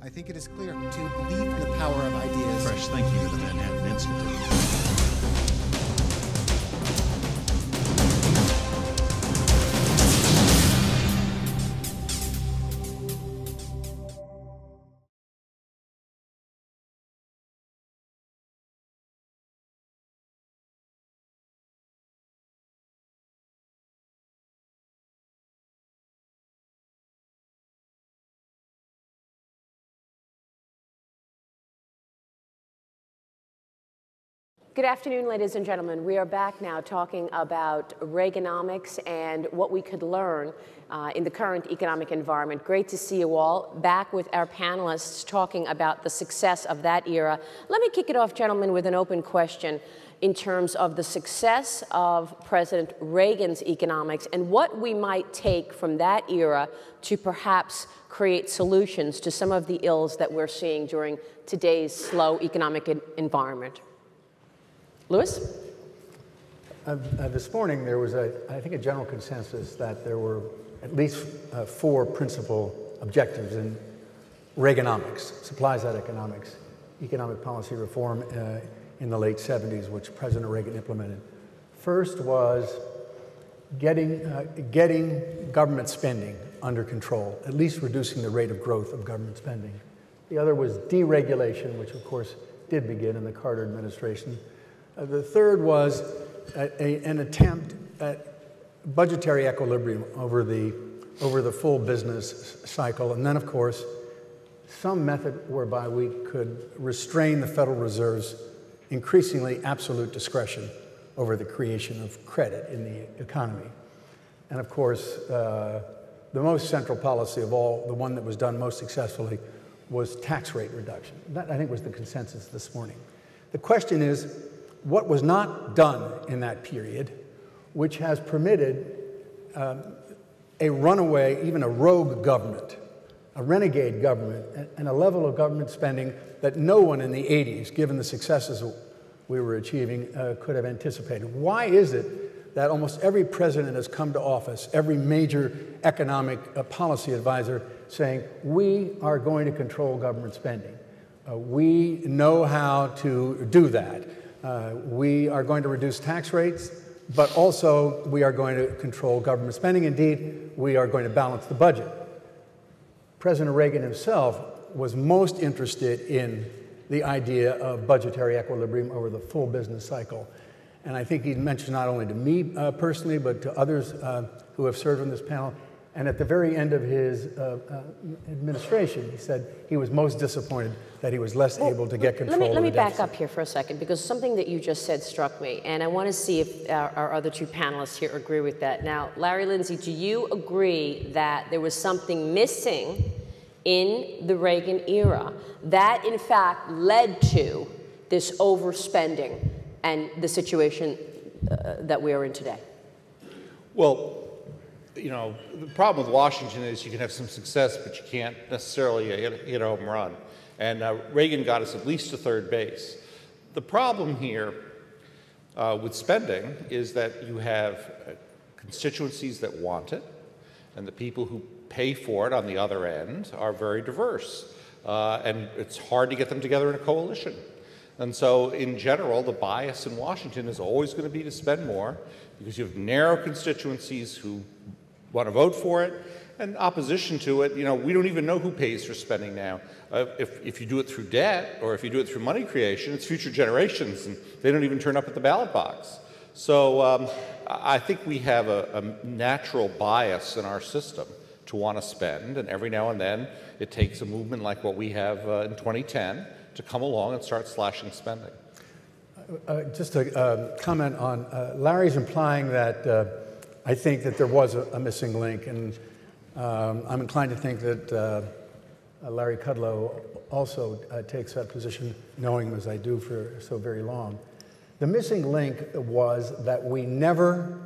I think it is clear to believe in the power of ideas. Fresh the Manhattan Institute. Good afternoon, ladies and gentlemen. We are back now talking about Reaganomics and what we could learn uh, in the current economic environment. Great to see you all back with our panelists talking about the success of that era. Let me kick it off, gentlemen, with an open question in terms of the success of President Reagan's economics and what we might take from that era to perhaps create solutions to some of the ills that we're seeing during today's slow economic environment. Lewis? Uh, uh, this morning, there was, a, I think, a general consensus that there were at least uh, four principal objectives in Reaganomics, supply-side economics, economic policy reform uh, in the late 70s, which President Reagan implemented. First was getting, uh, getting government spending under control, at least reducing the rate of growth of government spending. The other was deregulation, which, of course, did begin in the Carter administration. Uh, the third was a, a, an attempt at budgetary equilibrium over the, over the full business cycle. And then, of course, some method whereby we could restrain the Federal Reserve's increasingly absolute discretion over the creation of credit in the economy. And of course, uh, the most central policy of all, the one that was done most successfully, was tax rate reduction. That, I think, was the consensus this morning. The question is, what was not done in that period, which has permitted um, a runaway, even a rogue government, a renegade government, and a level of government spending that no one in the 80s, given the successes we were achieving, uh, could have anticipated. Why is it that almost every president has come to office, every major economic uh, policy advisor, saying, we are going to control government spending? Uh, we know how to do that. Uh, we are going to reduce tax rates, but also we are going to control government spending. Indeed, we are going to balance the budget. President Reagan himself was most interested in the idea of budgetary equilibrium over the full business cycle. And I think he mentioned not only to me uh, personally, but to others uh, who have served on this panel, and at the very end of his uh, uh, administration, he said he was most disappointed that he was less well, able to get control. Let me, let me back up here for a second because something that you just said struck me, and I want to see if our, our other two panelists here agree with that. Now, Larry Lindsay, do you agree that there was something missing in the Reagan era that, in fact, led to this overspending and the situation uh, that we are in today? Well, you know, the problem with Washington is you can have some success, but you can't necessarily hit, hit a home run. And uh, Reagan got us at least to third base. The problem here uh, with spending is that you have uh, constituencies that want it, and the people who pay for it on the other end are very diverse. Uh, and it's hard to get them together in a coalition. And so, in general, the bias in Washington is always going to be to spend more because you have narrow constituencies who want to vote for it. And opposition to it, you know, we don't even know who pays for spending now. Uh, if, if you do it through debt or if you do it through money creation, it's future generations, and they don't even turn up at the ballot box. So um, I think we have a, a natural bias in our system to want to spend, and every now and then it takes a movement like what we have uh, in 2010 to come along and start slashing spending. Uh, just a uh, comment on uh, Larry's implying that uh, I think that there was a, a missing link, and um, I'm inclined to think that uh, uh, Larry Kudlow also uh, takes that position, knowing him as I do for so very long. The missing link was that we never,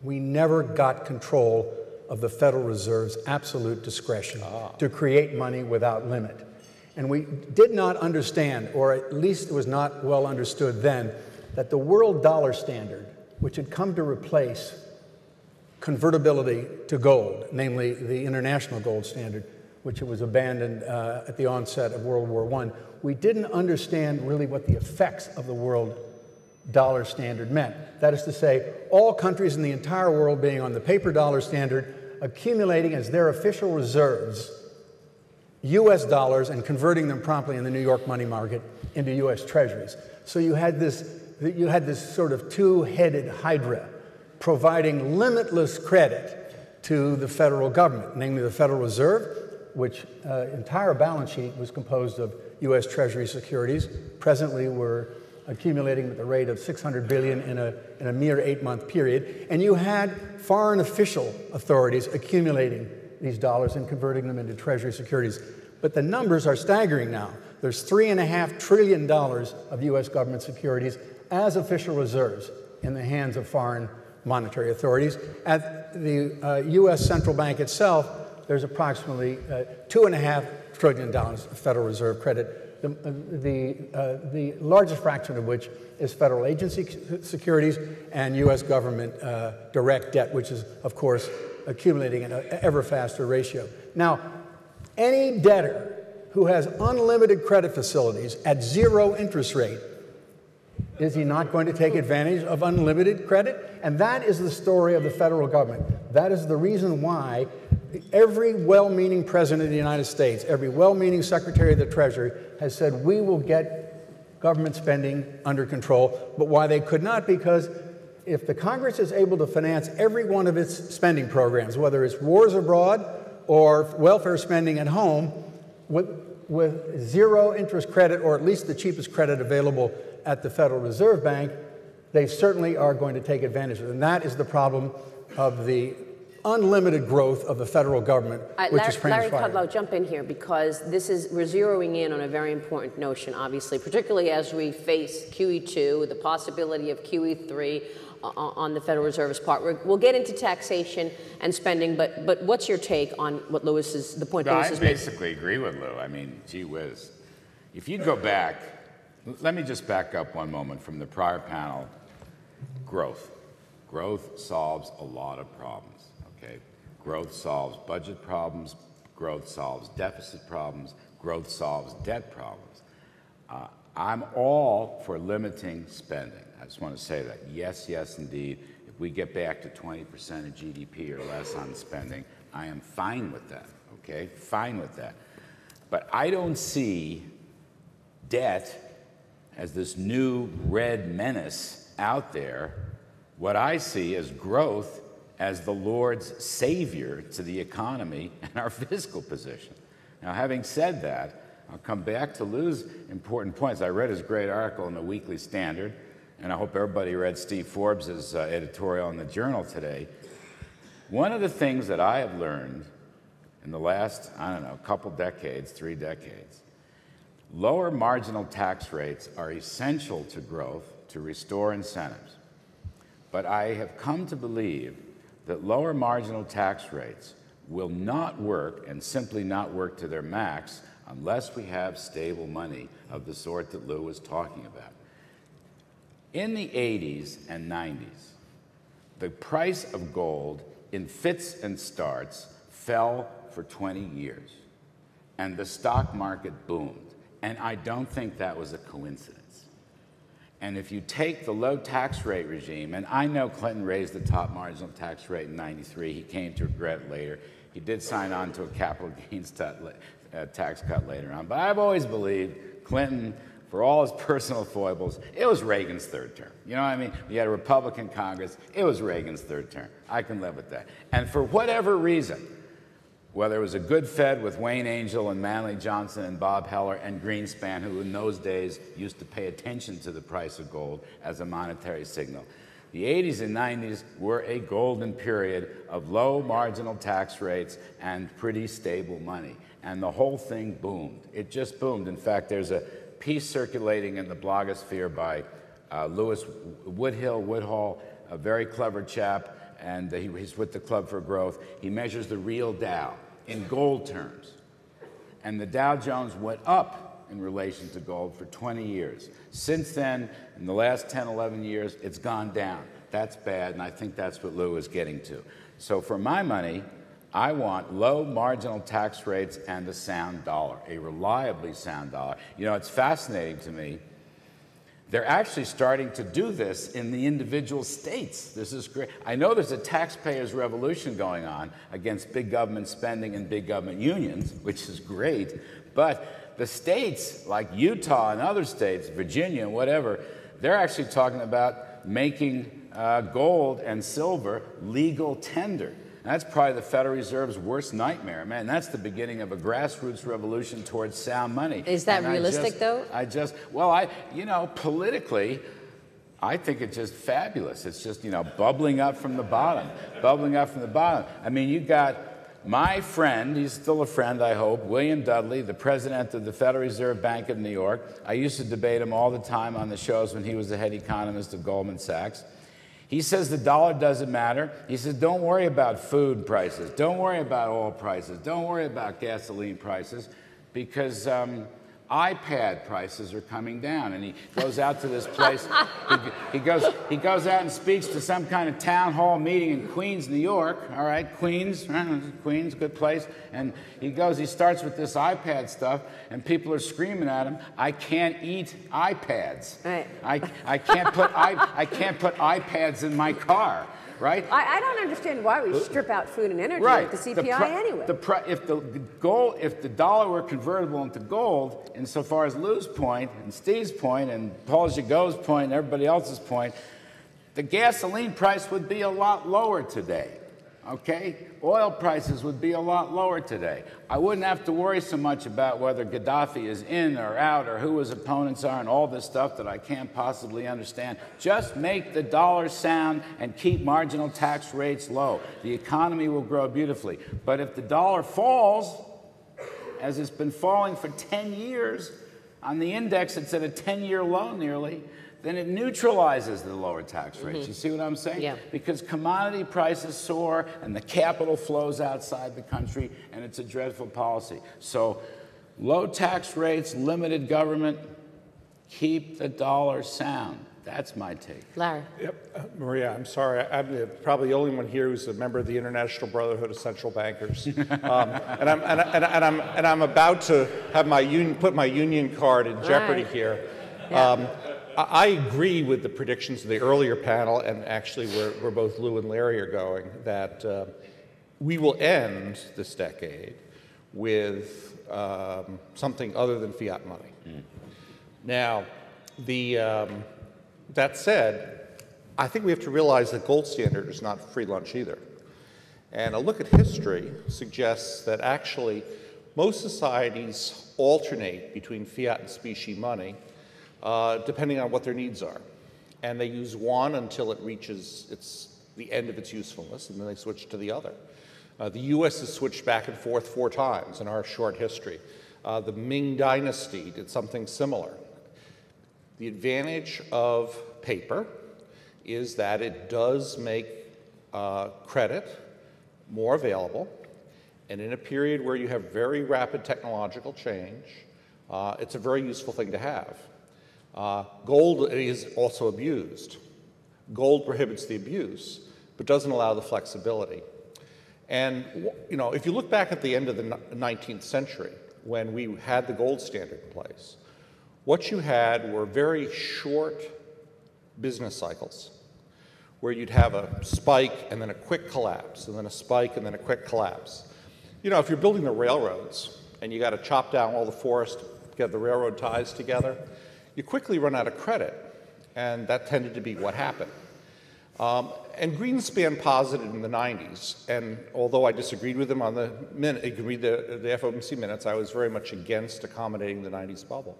we never got control of the Federal Reserve's absolute discretion ah. to create money without limit. And we did not understand, or at least it was not well understood then, that the world dollar standard, which had come to replace convertibility to gold, namely the international gold standard, which was abandoned uh, at the onset of World War I, we didn't understand really what the effects of the world dollar standard meant. That is to say, all countries in the entire world being on the paper dollar standard, accumulating as their official reserves US dollars and converting them promptly in the New York money market into US treasuries. So you had this, you had this sort of two headed hydra providing limitless credit to the federal government, namely the Federal Reserve, which uh, entire balance sheet was composed of US Treasury securities. Presently, we're accumulating at the rate of 600 billion in a, in a mere eight month period. And you had foreign official authorities accumulating these dollars and converting them into Treasury securities. But the numbers are staggering now. There's $3.5 trillion of US government securities as official reserves in the hands of foreign monetary authorities. At the uh, US central bank itself, there's approximately uh, $2.5 trillion of Federal Reserve credit, the, uh, the, uh, the largest fraction of which is federal agency securities and US government uh, direct debt, which is, of course, accumulating at an ever faster ratio. Now, any debtor who has unlimited credit facilities at zero interest rate, is he not going to take advantage of unlimited credit? And that is the story of the federal government. That is the reason why every well meaning president of the United States, every well meaning secretary of the Treasury has said, we will get government spending under control. But why they could not, because if the Congress is able to finance every one of its spending programs, whether it's wars abroad or welfare spending at home, with, with zero interest credit, or at least the cheapest credit available at the Federal Reserve Bank, they certainly are going to take advantage of it. And that is the problem of the unlimited growth of the federal government, uh, which Larry, is transpiring. Larry Kudlow, jump in here because this is we're zeroing in on a very important notion, obviously, particularly as we face QE2, the possibility of QE3 on the Federal Reserve's part. we will get into taxation and spending, but but what's your take on what Lewis is the point? No, Lewis I is basically making? agree with Lou. I mean, gee whiz, if you go back, let me just back up one moment from the prior panel. Growth, growth solves a lot of problems. Okay, growth solves budget problems. Growth solves deficit problems. Growth solves debt problems. Uh, I'm all for limiting spending. I just want to say that. Yes, yes, indeed. If we get back to 20% of GDP or less on spending, I am fine with that, okay? Fine with that. But I don't see debt as this new red menace out there. What I see is growth as the Lord's savior to the economy and our fiscal position. Now, having said that, I'll come back to Lou's important points. I read his great article in the Weekly Standard and I hope everybody read Steve Forbes' uh, editorial in the Journal today. One of the things that I have learned in the last, I don't know, couple decades, three decades, lower marginal tax rates are essential to growth to restore incentives. But I have come to believe that lower marginal tax rates will not work and simply not work to their max unless we have stable money of the sort that Lou was talking about. In the 80s and 90s, the price of gold in fits and starts fell for 20 years, and the stock market boomed. And I don't think that was a coincidence. And if you take the low tax rate regime, and I know Clinton raised the top marginal tax rate in 93, he came to regret later. He did sign on to a capital gains uh, tax cut later on. But I've always believed Clinton for all his personal foibles, it was Reagan's third term. You know what I mean? You had a Republican Congress, it was Reagan's third term. I can live with that. And for whatever reason, whether it was a good Fed with Wayne Angell and Manley Johnson and Bob Heller and Greenspan, who in those days used to pay attention to the price of gold as a monetary signal. The 80s and 90s were a golden period of low marginal tax rates and pretty stable money. And the whole thing boomed. It just boomed. In fact, there's a piece circulating in the blogosphere by uh, Louis Woodhill, Woodhall, a very clever chap, and he, he's with the Club for Growth. He measures the real Dow in gold terms. And the Dow Jones went up in relation to gold for 20 years. Since then, in the last 10, 11 years, it's gone down. That's bad, and I think that's what Lou is getting to. So for my money, I want low marginal tax rates and a sound dollar, a reliably sound dollar. You know, it's fascinating to me. They're actually starting to do this in the individual states. This is great. I know there's a taxpayers' revolution going on against big government spending and big government unions, which is great. But the states, like Utah and other states, Virginia whatever, they're actually talking about making uh, gold and silver legal tender. That's probably the Federal Reserve's worst nightmare, man. That's the beginning of a grassroots revolution towards sound money. Is that And I realistic, just- though? I just, well, I, you know, politically, I think it's just fabulous. It's just, you know, bubbling up from the bottom, bubbling up from the bottom. I mean, you got my friend, he's still a friend, I hope, William Dudley, the president of the Federal Reserve Bank of New York. I used to debate him all the time on the shows when he was the head economist of Goldman Sachs. He says the dollar doesn't matter. He says, don't worry about food prices. Don't worry about oil prices. Don't worry about gasoline prices because um, iPad prices are coming down. And he goes out to this place. he, he, goes, he goes out and speaks to some kind of town hall meeting in Queens, New York. All right, Queens, Queens, good place. And he goes, he starts with this iPad stuff, and people are screaming at him, I can't eat iPads. Right. I, I, can't put I, I can't put iPads in my car, right? I, I don't understand why we strip out food and energy right. with the CPI pri- anyway. The if the gold, if the dollar were convertible into gold, insofar as Lou's point and Steve's point and Paul Gigot's point and everybody else's point, the gasoline price would be a lot lower today. Okay? Oil prices would be a lot lower today. I wouldn't have to worry so much about whether Gaddafi is in or out or who his opponents are and all this stuff that I can't possibly understand. Just make the dollar sound and keep marginal tax rates low. The economy will grow beautifully. But if the dollar falls, as it's been falling for 10 years, on the index it's at a 10 year low nearly, then it neutralizes the lower tax rates. You see what I'm saying? Yeah. Because commodity prices soar and the capital flows outside the country, and it's a dreadful policy. So, low tax rates, limited government, keep the dollar sound. That's my take. Larry. Yep. Uh, Maria, I'm sorry. I- I'm the- probably the only one here who's a member of the International Brotherhood of Central Bankers. um, and, I'm, and, I- and, and, I'm, and I'm about to have my union, put my union card in jeopardy right. here. Yeah. Um, I, I agree with the predictions of the earlier panel, and actually where, where both Lou and Larry are going, that uh, we will end this decade with um, something other than fiat money. Now, the, um, that said, I think we have to realize that gold standard is not free lunch either. And a look at history suggests that actually most societies alternate between fiat and specie money uh, depending on what their needs are. And they use one until it reaches its, the end of its usefulness, and then they switch to the other. Uh, the US has switched back and forth four times in our short history. Uh, the Ming Dynasty did something similar. The advantage of paper is that it does make uh, credit more available, and in a period where you have very rapid technological change, uh, it's a very useful thing to have. Uh, gold is also abused. Gold prohibits the abuse, but doesn't allow the flexibility. And you know, if you look back at the end of the 19th century, when we had the gold standard in place, what you had were very short business cycles where you'd have a spike and then a quick collapse, and then a spike and then a quick collapse. You know, if you're building the railroads and you got to chop down all the forest, to get the railroad ties together, you quickly run out of credit, and that tended to be what happened. Um, and Greenspan posited in the 90s, and although I disagreed with him on the can read the, the FOMC minutes, I was very much against accommodating the 90s bubble.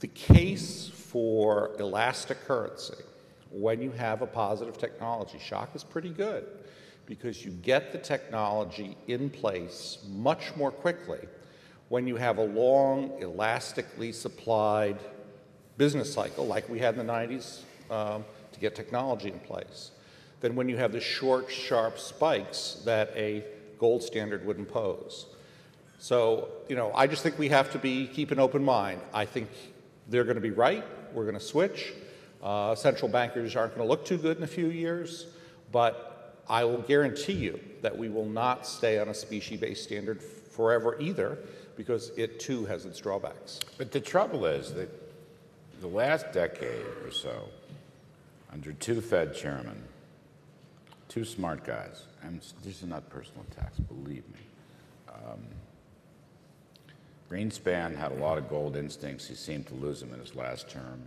The case for elastic currency when you have a positive technology shock is pretty good because you get the technology in place much more quickly when you have a long, elastically supplied business cycle like we had in the 90s um, to get technology in place than when you have the short, sharp spikes that a gold standard would impose. So, you know, I just think we have to be keep an open mind. I think they're going to be right. We're going to switch. Uh, central bankers aren't going to look too good in a few years, but I will guarantee you that we will not stay on a specie-based standard forever either, because it too has its drawbacks. But the trouble is that the last decade or so, under two Fed chairmen, two smart guys, and these are not personal attacks, believe me. Um, Greenspan had a lot of gold instincts. He seemed to lose them in his last term.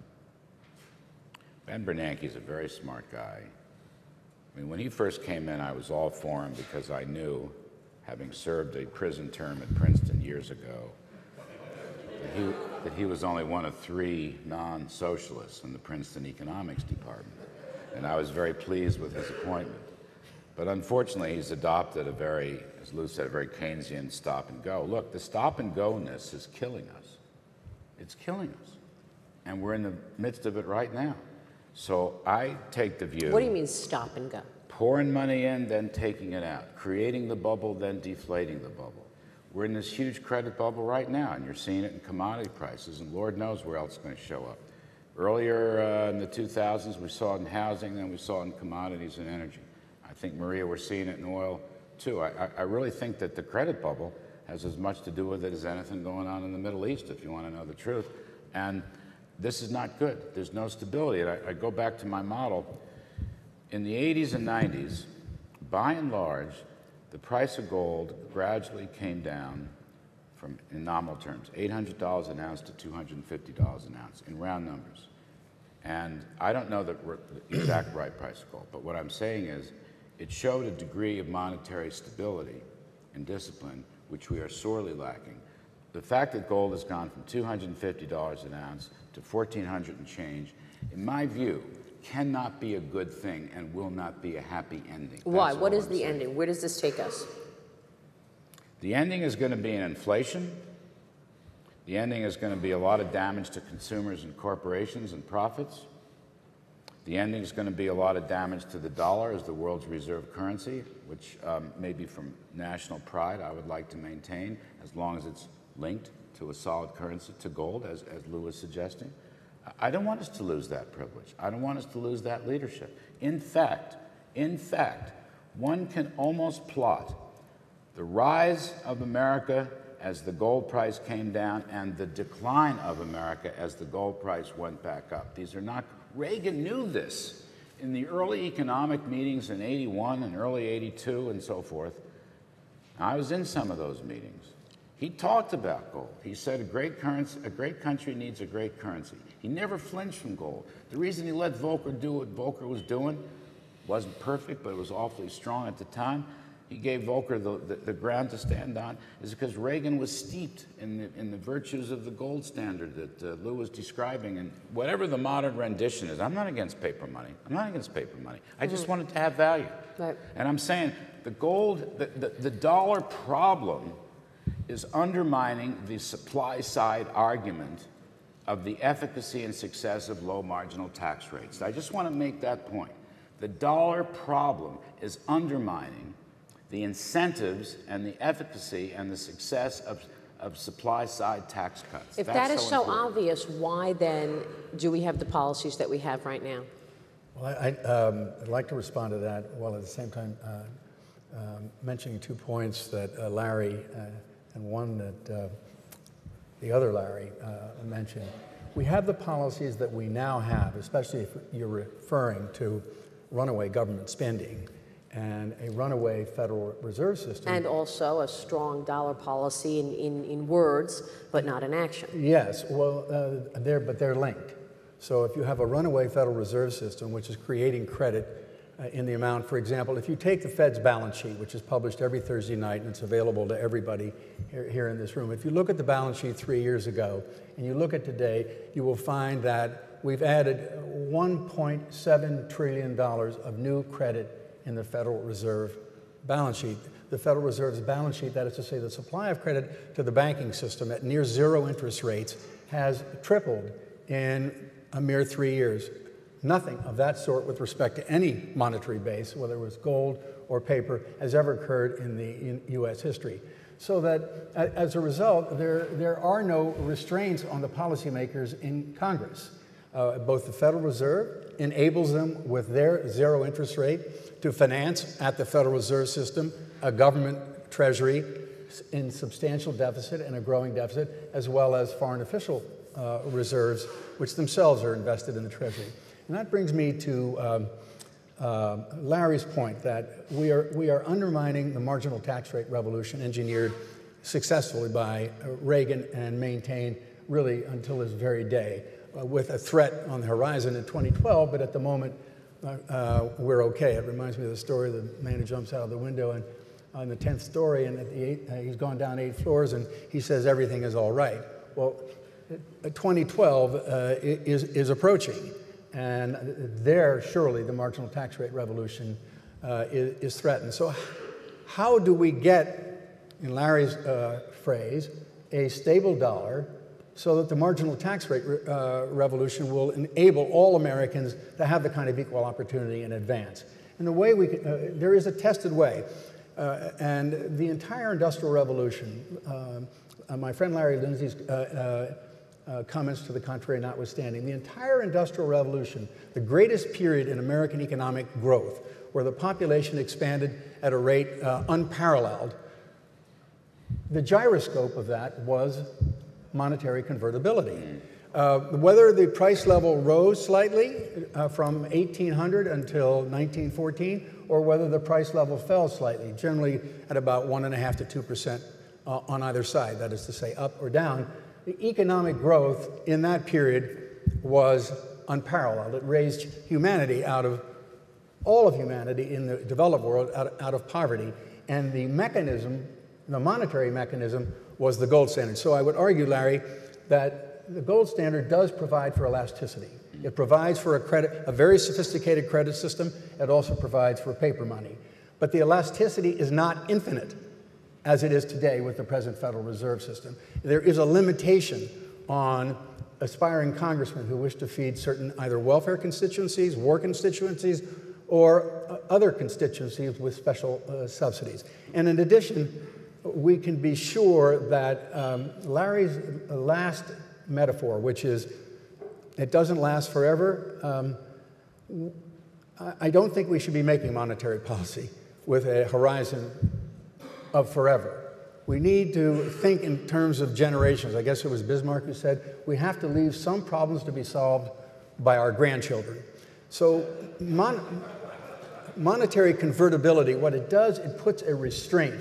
Ben Bernanke is a very smart guy. I mean, when he first came in, I was all for him because I knew, having served a prison term at Princeton years ago, that he, that he was only one of three non socialists in the Princeton economics department. And I was very pleased with his appointment. But unfortunately, he's adopted a very, as Lou said, a very Keynesian stop and go. Look, the stop and go ness is killing us. It's killing us. And we're in the midst of it right now. So I take the view. What do you mean stop and go? Pouring money in, then taking it out. Creating the bubble, then deflating the bubble. We're in this huge credit bubble right now, and you're seeing it in commodity prices, and Lord knows where else it's going to show up. Earlier uh, in the 2000s, we saw it in housing, then we saw it in commodities and energy. I think, Maria, we're seeing it in oil too. I, I, really think that the credit bubble has as much to do with it as anything going on in the Middle East, if you want to know the truth. And this is not good. There's no stability. And I, I go back to my model. In the 80s and 90s, by and large, the price of gold gradually came down from, in nominal terms, $800 an ounce to $250 an ounce in round numbers. And I don't know the, the exact right price of gold, but what I'm saying is it showed a degree of monetary stability and discipline, which we are sorely lacking. The fact that gold has gone from $250 an ounce to 1400 and change, in my view, cannot be a good thing and will not be a happy ending. Why? That's What is I'm the saying. ending? Where does this take us? The ending is going to be an inflation. The ending is going to be a lot of damage to consumers and corporations and profits. The ending is going to be a lot of damage to the dollar as the world's reserve currency, which um, maybe from national pride I would like to maintain as long as it's linked to a solid currency, to gold, as, as Lou was suggesting. I- don't want us to lose that privilege. I don't want us to lose that leadership. In fact, in fact, one can almost plot the rise of America as the gold price came down and the decline of America as the gold price went back up. These are not, Reagan knew this in the early economic meetings in 81 and early 82 and so forth. I was in some of those meetings. He talked about gold. He said a great, currency, a great country needs a great currency. He never flinched from gold. The reason he let Volcker do what Volcker was doing wasn't perfect, but it was awfully strong at the time. He gave Volcker the, the, the ground to stand on is because Reagan was steeped in the, in the virtues of the gold standard that uh, Lou was describing. And whatever the modern rendition is, I'm not against paper money. I'm not against paper money. I just want it to have value. Right. And I'm saying the gold, the, the, the dollar problem is undermining the supply side argument of the efficacy and success of low marginal tax rates. I just want to make that point. The dollar problem is undermining the incentives and the efficacy and the success of, of supply side tax cuts. If That's that is so important. obvious, why then do we have the policies that we have right now? Well, I, I, um, I'd like to respond to that while at the same time uh, um, mentioning two points that uh, Larry uh, and one that uh, the other Larry uh, mentioned. We have the policies that we now have, especially if you're referring to runaway government spending and a runaway Federal Reserve System. And also a strong dollar policy in, in, in words, but not in action. Yes, well, uh, they're, but they're linked. So if you have a runaway Federal Reserve System, which is creating credit Uh, in the amount, for example, if you take the Fed's balance sheet, which is published every Thursday night and it's available to everybody here, here in this room, if you look at the balance sheet three years ago and you look at today, you will find that we've added $1.7 trillion of new credit in the Federal Reserve balance sheet. The Federal Reserve's balance sheet, that is to say, the supply of credit to the banking system at near zero interest rates, has tripled in a mere three years. Nothing of that sort with respect to any monetary base, whether it was gold or paper, has ever occurred in the in U.S. history. So that as a result, there, there are no restraints on the policymakers in Congress. Uh, both the Federal Reserve enables them with their zero interest rate to finance at the Federal Reserve System a government treasury in substantial deficit and a growing deficit, as well as foreign official uh, reserves, which themselves are invested in the treasury. And that brings me to um, uh, Larry's point that we are, we are undermining the marginal tax rate revolution engineered successfully by uh, Reagan and maintained really until this very day, uh, with a threat on the horizon in 2012, but at the moment, uh, uh, we're okay. It reminds me of the story of the man who jumps out of the window and on the 10th story, and at the eight, uh, he's gone down eight floors, and he says everything is all right. Well, 2012 is, is approaching. And there, surely, the marginal tax rate revolution uh, is, is, threatened. So, how do we get, in Larry's uh, phrase, a stable dollar so that the marginal tax rate re uh, revolution will enable all Americans to have the kind of equal opportunity in advance? And the way we, can, uh, there is a tested way. Uh, and the entire Industrial Revolution, uh, my friend Larry Lindsay's uh, comments to the contrary notwithstanding, the entire Industrial Revolution, the greatest period in American economic growth, where the population expanded at a rate uh, unparalleled, the gyroscope of that was monetary convertibility. Uh, whether the price level rose slightly uh, from 1800 until 1914, or whether the price level fell slightly, generally at about one and a half to two percent uh, on either side, that is to say, up or down, the economic growth in that period was unparalleled. It raised humanity out of all of humanity in the developed world out, out of poverty. And the mechanism, the monetary mechanism, was the gold standard. So I would argue, Larry, that the gold standard does provide for elasticity. It provides for a credit, a very sophisticated credit system. It also provides for paper money. But the elasticity is not infinite as it is today with the present Federal Reserve System. There is a limitation on aspiring congressmen who wish to feed certain either welfare constituencies, war constituencies, or other constituencies with special uh, subsidies. And in addition, we can be sure that um, Larry's last metaphor, which is it doesn't last forever, um, I don't think we should be making monetary policy with a horizon of forever. We need to think in terms of generations. I guess it was Bismarck who said we have to leave some problems to be solved by our grandchildren. So, mon monetary convertibility, what it does, it puts a restraint,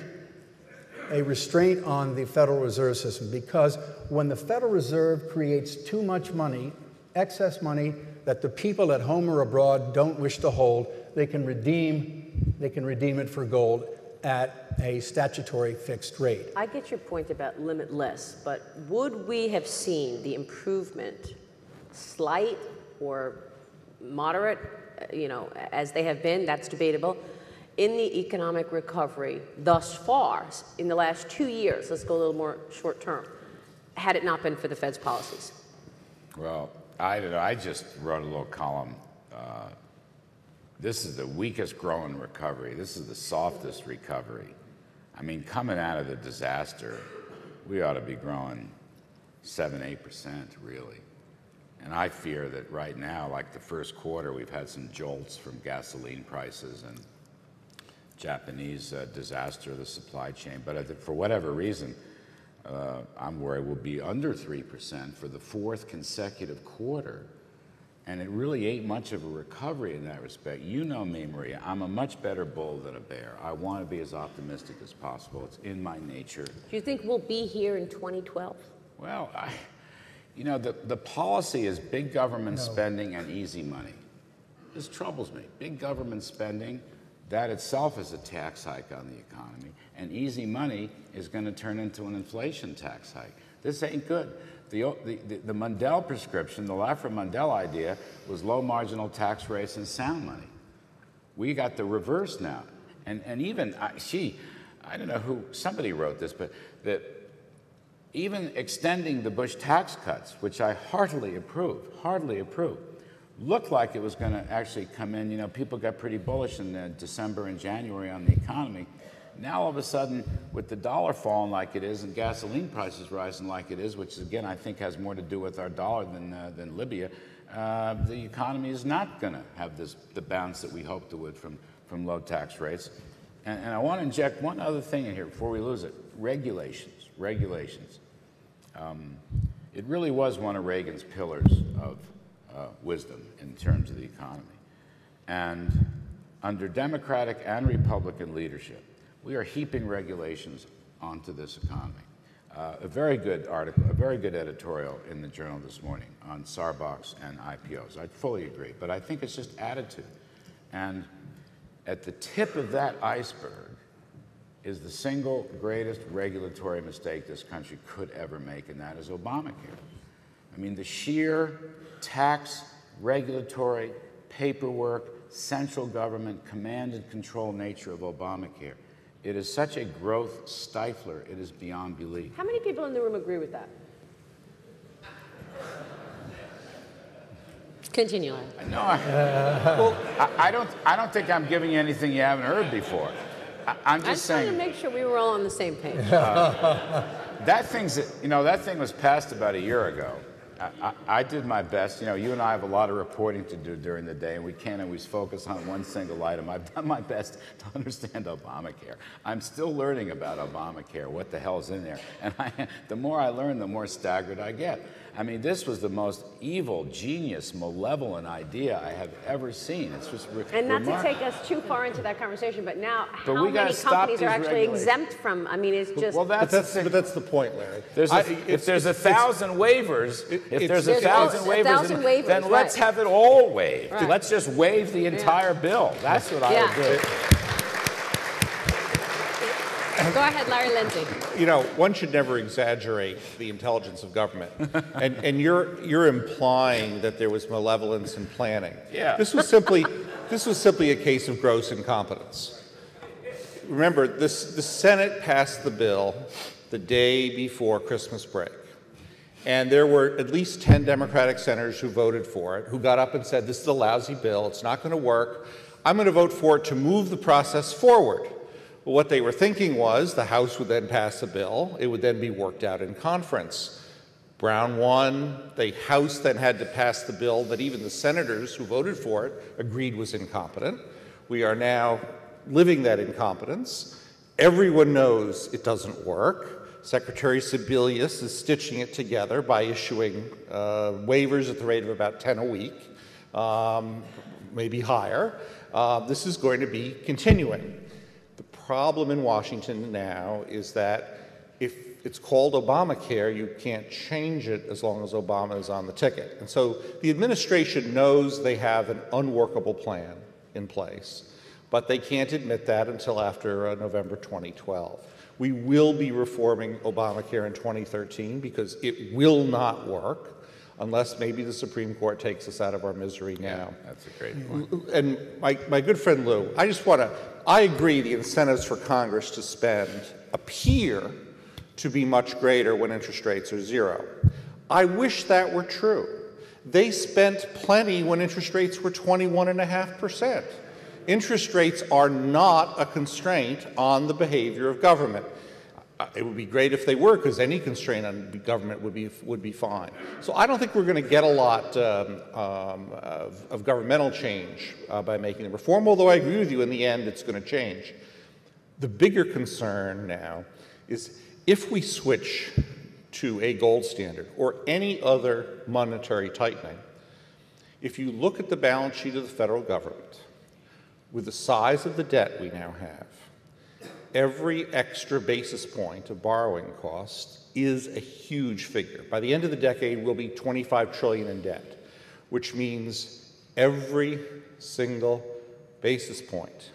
a restraint on the Federal Reserve System because when the Federal Reserve creates too much money, excess money that the people at home or abroad don't wish to hold, they can redeem, they can redeem it for gold at a statutory fixed rate. I get your point about limitless, but would we have seen the improvement, slight or moderate, uh, you know, as they have been, that's debatable, in the economic recovery thus far in the last two years, let's go a little more short term, had it not been for the Fed's policies? Well, I don't know. I just wrote a little column uh, this is the weakest growing recovery. This is the softest recovery. I mean, coming out of the disaster, we ought to be growing 7 8%, really. And I fear that right now, like the first quarter, we've had some jolts from gasoline prices and Japanese uh, disaster, of the supply chain. But for whatever reason, uh, I'm worried we'll be under 3% for the fourth consecutive quarter. And it really ain't much of a recovery in that respect. You know me, Maria. I'm a much better bull than a bear. I want to be as optimistic as possible. It's in my nature. Do you think we'll be here in 2012? Well, I, you know, the, the policy is big government no. spending and easy money. This troubles me. Big government spending, that itself is a tax hike on the economy. And easy money is going to turn into an inflation tax hike. This ain't good. The, the, the Mundell prescription, the Laffer-Mundell idea, was low marginal tax rates and sound money. We got the reverse now. And, and even, I, she, I don't know who, somebody wrote this, but that even extending the Bush tax cuts, which I heartily approve, heartily approve, looked like it was going to actually come in. You know, people got pretty bullish in December and January on the economy. Now, all of a sudden, with the dollar falling like it is and gasoline prices rising like it is, which again I think has more to do with our dollar than, uh, than Libya, uh, the economy is not going to have this, the bounce that we hoped it would from from low tax rates. And, and I want to inject one other thing in here before we lose it regulations. Regulations. Um, it really was one of Reagan's pillars of uh, wisdom in terms of the economy. And under Democratic and Republican leadership, we are heaping regulations onto this economy. Uh, a very good article, a very good editorial in the journal this morning on Sarbox and IPOs. I fully agree, but I think it's just attitude. And at the tip of that iceberg is the single greatest regulatory mistake this country could ever make, and that is Obamacare. I mean, the sheer tax, regulatory, paperwork, central government, command and control nature of Obamacare. It is such a growth stifler, it is beyond belief. How many people in the room agree with that? Continue. Larry. No, I, well, I, I don't. I don't think I'm giving you anything you haven't heard before. I, I'm I just just to make sure we were all on the same page. Uh, that thing's. You know, that thing was passed about a year ago. I, I, did my best. You know, you and I have a lot of reporting to do during the day, and we can't always focus on one single item. I've done my best to understand Obamacare. I'm still learning about Obamacare, what the hell's in there. And I, the more I learn, the more staggered I get. I mean, this was the most evil, genius, malevolent idea I have ever seen. It's just re- And not to take us too far into that conversation, but now But how we many companies are actually exempt from? I mean, it's just. Well, But that's, that's, the but that's the point, Larry. There's I- a, if there's a thousand waivers, if there's a There's thousand a waivers, thousand then- waivers, then let's have it all waived. Right. Let's just waive the entire bill. That's what I would do. Go ahead, Larry Lindsay. you know, one should never exaggerate the intelligence of government. and, and you're, you're implying that there was malevolence in planning. Yeah. This was simply, this was simply a case of gross incompetence. Remember, this, the Senate passed the bill the day before Christmas break. And there were at least 10 Democratic senators who voted for it, who got up and said, This is a lousy bill, it's not going to work. I'm going to vote for it to move the process forward. What they were thinking was the House would then pass a bill, it would then be worked out in conference. Brown won. The House then had to pass the bill that even the senators who voted for it agreed was incompetent. We are now living that incompetence. Everyone knows it doesn't work. Secretary Sebelius is stitching it together by issuing uh, waivers at the rate of about 10 a week, um, maybe higher. Uh, this is going to be continuing. Problem in Washington now is that if it's called Obamacare, you can't change it as long as Obama is on the ticket. And so the administration knows they have an unworkable plan in place, but they can't admit that until after uh, November 2012. We will be reforming Obamacare in 2013 because it will not work unless maybe the Supreme Court takes us out of our misery now. That's a great point. And my, my good friend Lou, I just want to, I agree the incentives for Congress to spend appear to be much greater when interest rates are zero. I wish that were true. They spent plenty when interest rates were 21.5%. Interest rates are not a constraint on the behavior of government. It would be great if they were, because any constraint on government would be would be fine. So I don't think we're going to get a lot um, um, of, of governmental change uh, by making the reform. Although I agree with you, in the end, it's going to change. The bigger concern now is if we switch to a gold standard or any other monetary tightening. If you look at the balance sheet of the federal government, with the size of the debt we now have, every extra basis point of borrowing cost is a huge figure. By the end of the decade, we'll be 25 trillion in debt, which means every single basis point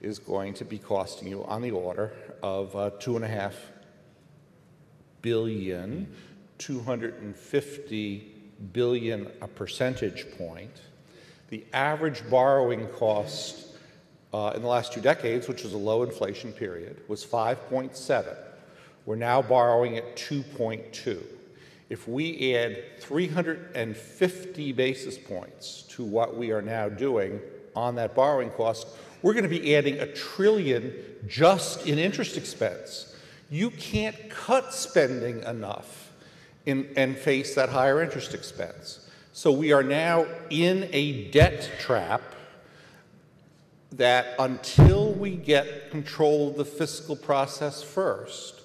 is going to be costing you on the order of uh, two and a half billion, 250 billion a percentage point. The average borrowing cost uh, in the last two decades, which was a low inflation period, was 5.7. We're now borrowing at 2.2. If we add 350 basis points to what we are now doing on that borrowing cost, we're going to be adding a trillion just in interest expense. You can't cut spending enough in, and face that higher interest expense. So we are now in a debt trap that until we get control of the fiscal process first,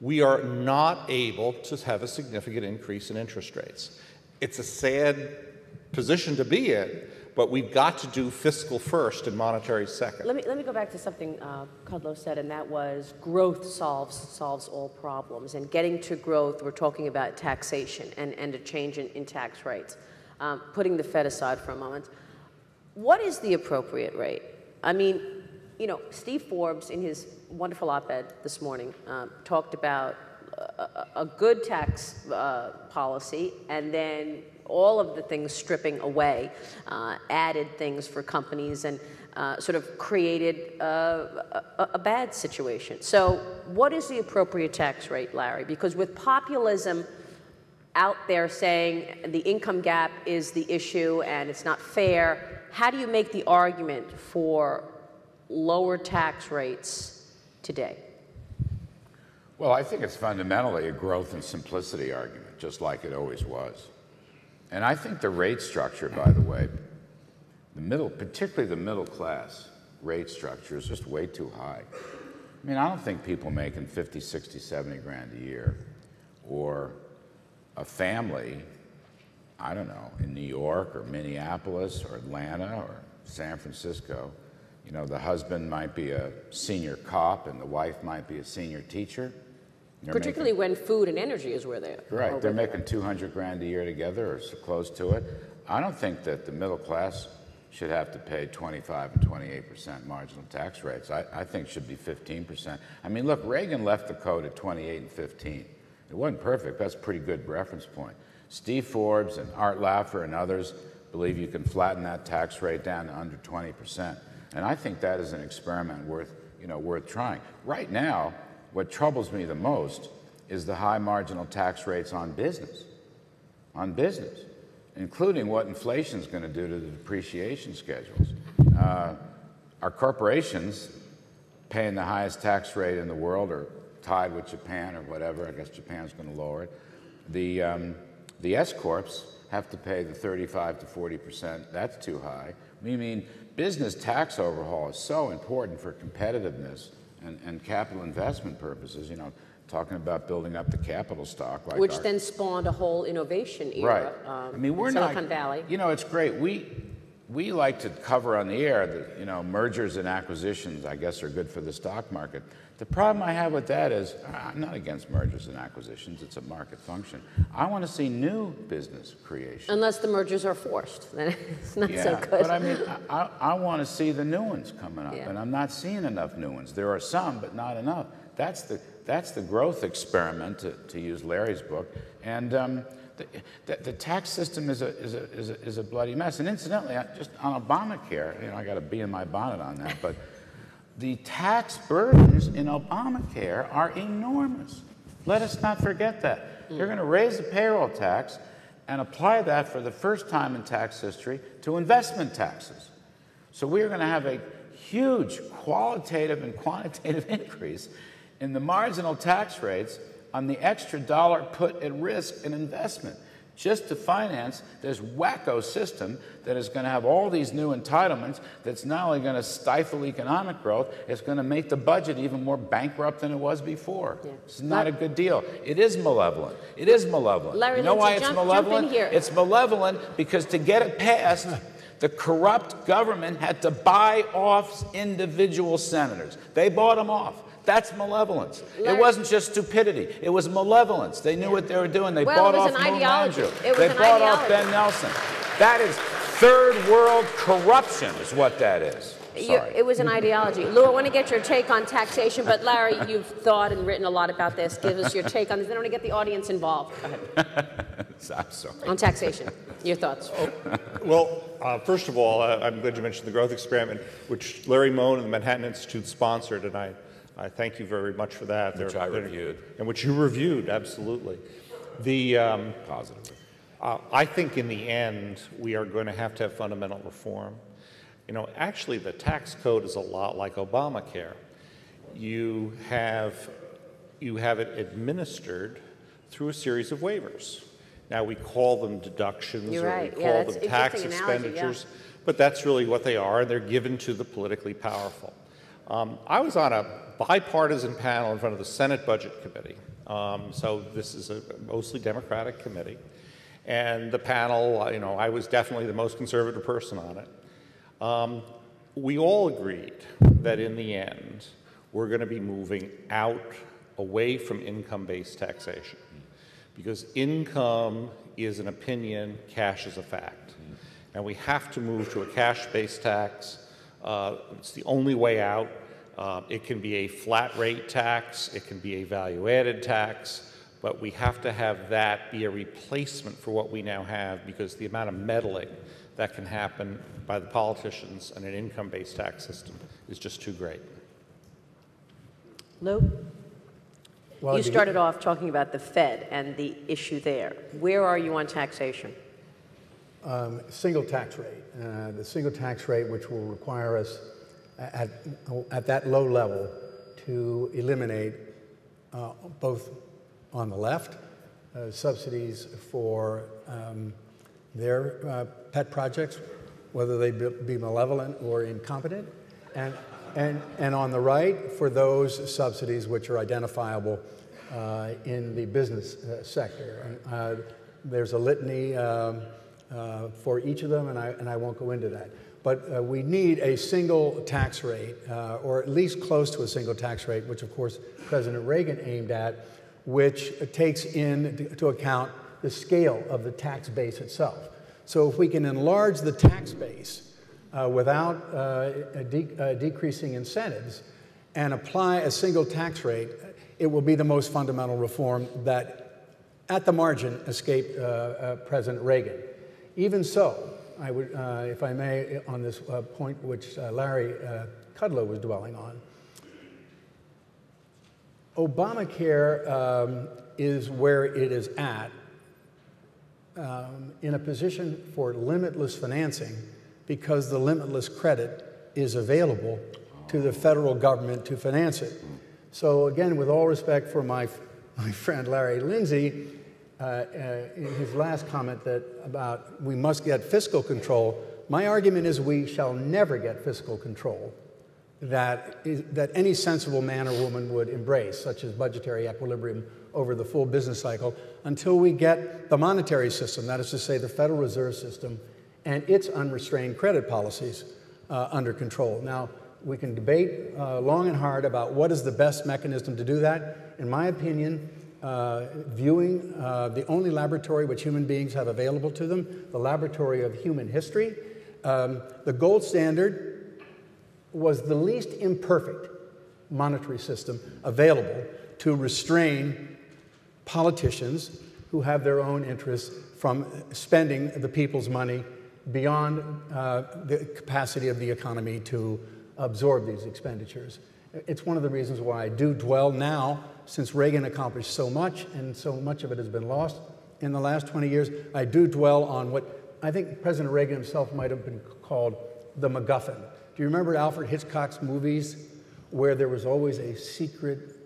we are not able to have a significant increase in interest rates. It's a sad position to be in, but we've got to do fiscal first and monetary second. Let me, let me go back to something uh, Kudlow said, and that was growth solves, solves all problems. And getting to growth, we're talking about taxation and, and a change in, in tax rates. Um, putting the Fed aside for a moment, what is the appropriate rate? I mean, you know, Steve Forbes, in his wonderful op-ed this morning, uh, talked about a, a good tax uh, policy and then all of the things stripping away, uh, added things for companies and uh, sort of created a, a, bad situation. So, what is the appropriate tax rate, Larry? Because with populism out there saying the income gap is the issue and it's not fair, how do you make the argument for lower tax rates today? Well, I think it's fundamentally a growth and simplicity argument, just like it always was. And I think the rate structure, by the way, the middle, particularly the middle class rate structure is just way too high. I mean, I don't think people making 50, 60, 70 grand a year or a family, I don't know, in New York or Minneapolis or Atlanta or San Francisco, you know, the husband might be a senior cop and the wife might be a senior teacher. They're Particularly making, when food and energy is where they are. Right, they're making 200 grand a year together or so close to it. I don't think that the middle class should have to pay 25 and 28 percent marginal tax rates. I, I think should be 15 percent. I mean, look, Reagan left the code at 28 and 15. It wasn't perfect. That's a pretty good reference point. Steve Forbes and Art Laffer and others believe you can flatten that tax rate down to under 20 percent. And I think that is an experiment worth, you know, worth trying. Right now, what troubles me the most is the high marginal tax rates on business, on business, including what inflation is going to do to the depreciation schedules. Uh, our corporations paying the highest tax rate in the world are tied with Japan or whatever. I guess Japan's going to lower it. The, um, the S corps have to pay the 35 to 40 percent. That's too high. We mean business tax overhaul is so important for competitiveness and, and capital investment purposes, you know, talking about building up the capital stock. Like Which our, then spawned a whole innovation era. Right. Um, I mean, we're Silicon not, Valley. You know, it's great. We, we like to cover on the air that, you know, mergers and acquisitions, I guess, are good for the stock market. The problem I have with that is I'm not against mergers and acquisitions. It's a market function. I want to see new business creation. Unless the mergers are forced, then it's not yeah, so good. But I mean, I, I want to see the new ones coming up, yeah. and I'm not seeing enough new ones. There are some, but not enough. That's the, that's the growth experiment, to, to use Larry's book. And um, the, the, the, tax system is a, is, a, is, a, is a bloody mess. And incidentally, just on Obamacare, you know, I got to bee in my bonnet on that, but the tax burdens in Obamacare are enormous. Let us not forget that. You're going to raise the payroll tax and apply that for the first time in tax history to investment taxes. So we are going to have a huge qualitative and quantitative increase in the marginal tax rates on the extra dollar put at risk in investment just to finance this wacko system that is going to have all these new entitlements that's not only going to stifle economic growth, it's going to make the budget even more bankrupt than it was before. Yeah. It's not a good deal. It is malevolent. It is malevolent. Larry, you know why it's jump, malevolent? Jump here. It's malevolent because to get it passed, the corrupt government had to buy off individual senators. They bought them off. That's malevolence. Larry, it wasn't just stupidity. It was malevolence. They knew yeah. what they were doing. They well, bought off Moon Landrieu. They bought ideology. off Ben Nelson. That is third world corruption is what that is. You, it was an ideology. Lou, I want to get your take on taxation, but Larry, you've thought and written a lot about this. Give us your take on this. Then I want to get the audience involved. Go ahead. I'm sorry. On taxation, your thoughts. Oh, well, uh, first of all, uh, I'm glad you mentioned the growth experiment, which Larry Mone and the Manhattan Institute sponsored, and I I thank you very much for that. Which they're, I reviewed. And which you reviewed, absolutely. The, um, Positively. Uh, I think in the end, we are going to have to have fundamental reform. You know, actually, the tax code is a lot like Obamacare. You have, you have it administered through a series of waivers. Now, we call them deductions You're or right. we yeah, call them tax expenditures. Analogy, yeah. but that's really what they are, and they're given to the politically powerful. Um, I was on a bipartisan panel in front of the Senate Budget Committee. Um, so this is a mostly Democratic committee. And the panel, uh, you know, I was definitely the most conservative person on it. Um, we all agreed that in the end, we're going to be moving out away from income-based taxation because income is an opinion, cash is a fact. And we have to move to a cash-based tax. Uh, it's the only way out. Uh, it can be a flat rate tax, it can be a value added tax, but we have to have that be a replacement for what we now have because the amount of meddling that can happen by the politicians in an income based tax system is just too great. Lou? Well, you the- started off talking about the Fed and the issue there. Where are you on taxation? Um, single tax rate. Uh, the single tax rate, which will require us at, at that low level to eliminate uh, both on the left uh, subsidies for um, their uh, pet projects, whether they be malevolent or incompetent, and, and, and on the right for those subsidies which are identifiable uh, in the business uh, sector. And, uh, there's a litany um, for each of them, and I, and I won't go into that. But uh, we need a single tax rate, uh, or at least close to a single tax rate, which of course President Reagan aimed at, which takes into account the scale of the tax base itself. So if we can enlarge the tax base uh, without uh, de uh, decreasing incentives and apply a single tax rate, it will be the most fundamental reform that, at the margin, escaped uh, President Reagan. Even so, I would, uh, if I may, on this point which Larry Kudlow was dwelling on, Obamacare um, is where it is at um, in a position for limitless financing because the limitless credit is available to the federal government to finance it. So again, with all respect for my, my friend Larry Lindsay, uh, uh, in his last comment that about we must get fiscal control, my argument is we shall never get fiscal control that, is, that any sensible man or woman would embrace, such as budgetary equilibrium over the full business cycle, until we get the monetary system, that is to say, the Federal Reserve System, and its unrestrained credit policies uh, under control. Now, we can debate uh, long and hard about what is the best mechanism to do that. In my opinion, uh, viewing uh, the only laboratory which human beings have available to them, the laboratory of human history, um, the gold standard was the least imperfect monetary system available to restrain politicians who have their own interests from spending the people's money beyond uh, the capacity of the economy to absorb these expenditures. It's one of the reasons why I do dwell now, since Reagan accomplished so much and so much of it has been lost in the last 20 years, I do dwell on what I think President Reagan himself might have been called the MacGuffin do you remember Alfred Hitchcock's movies where there was always a secret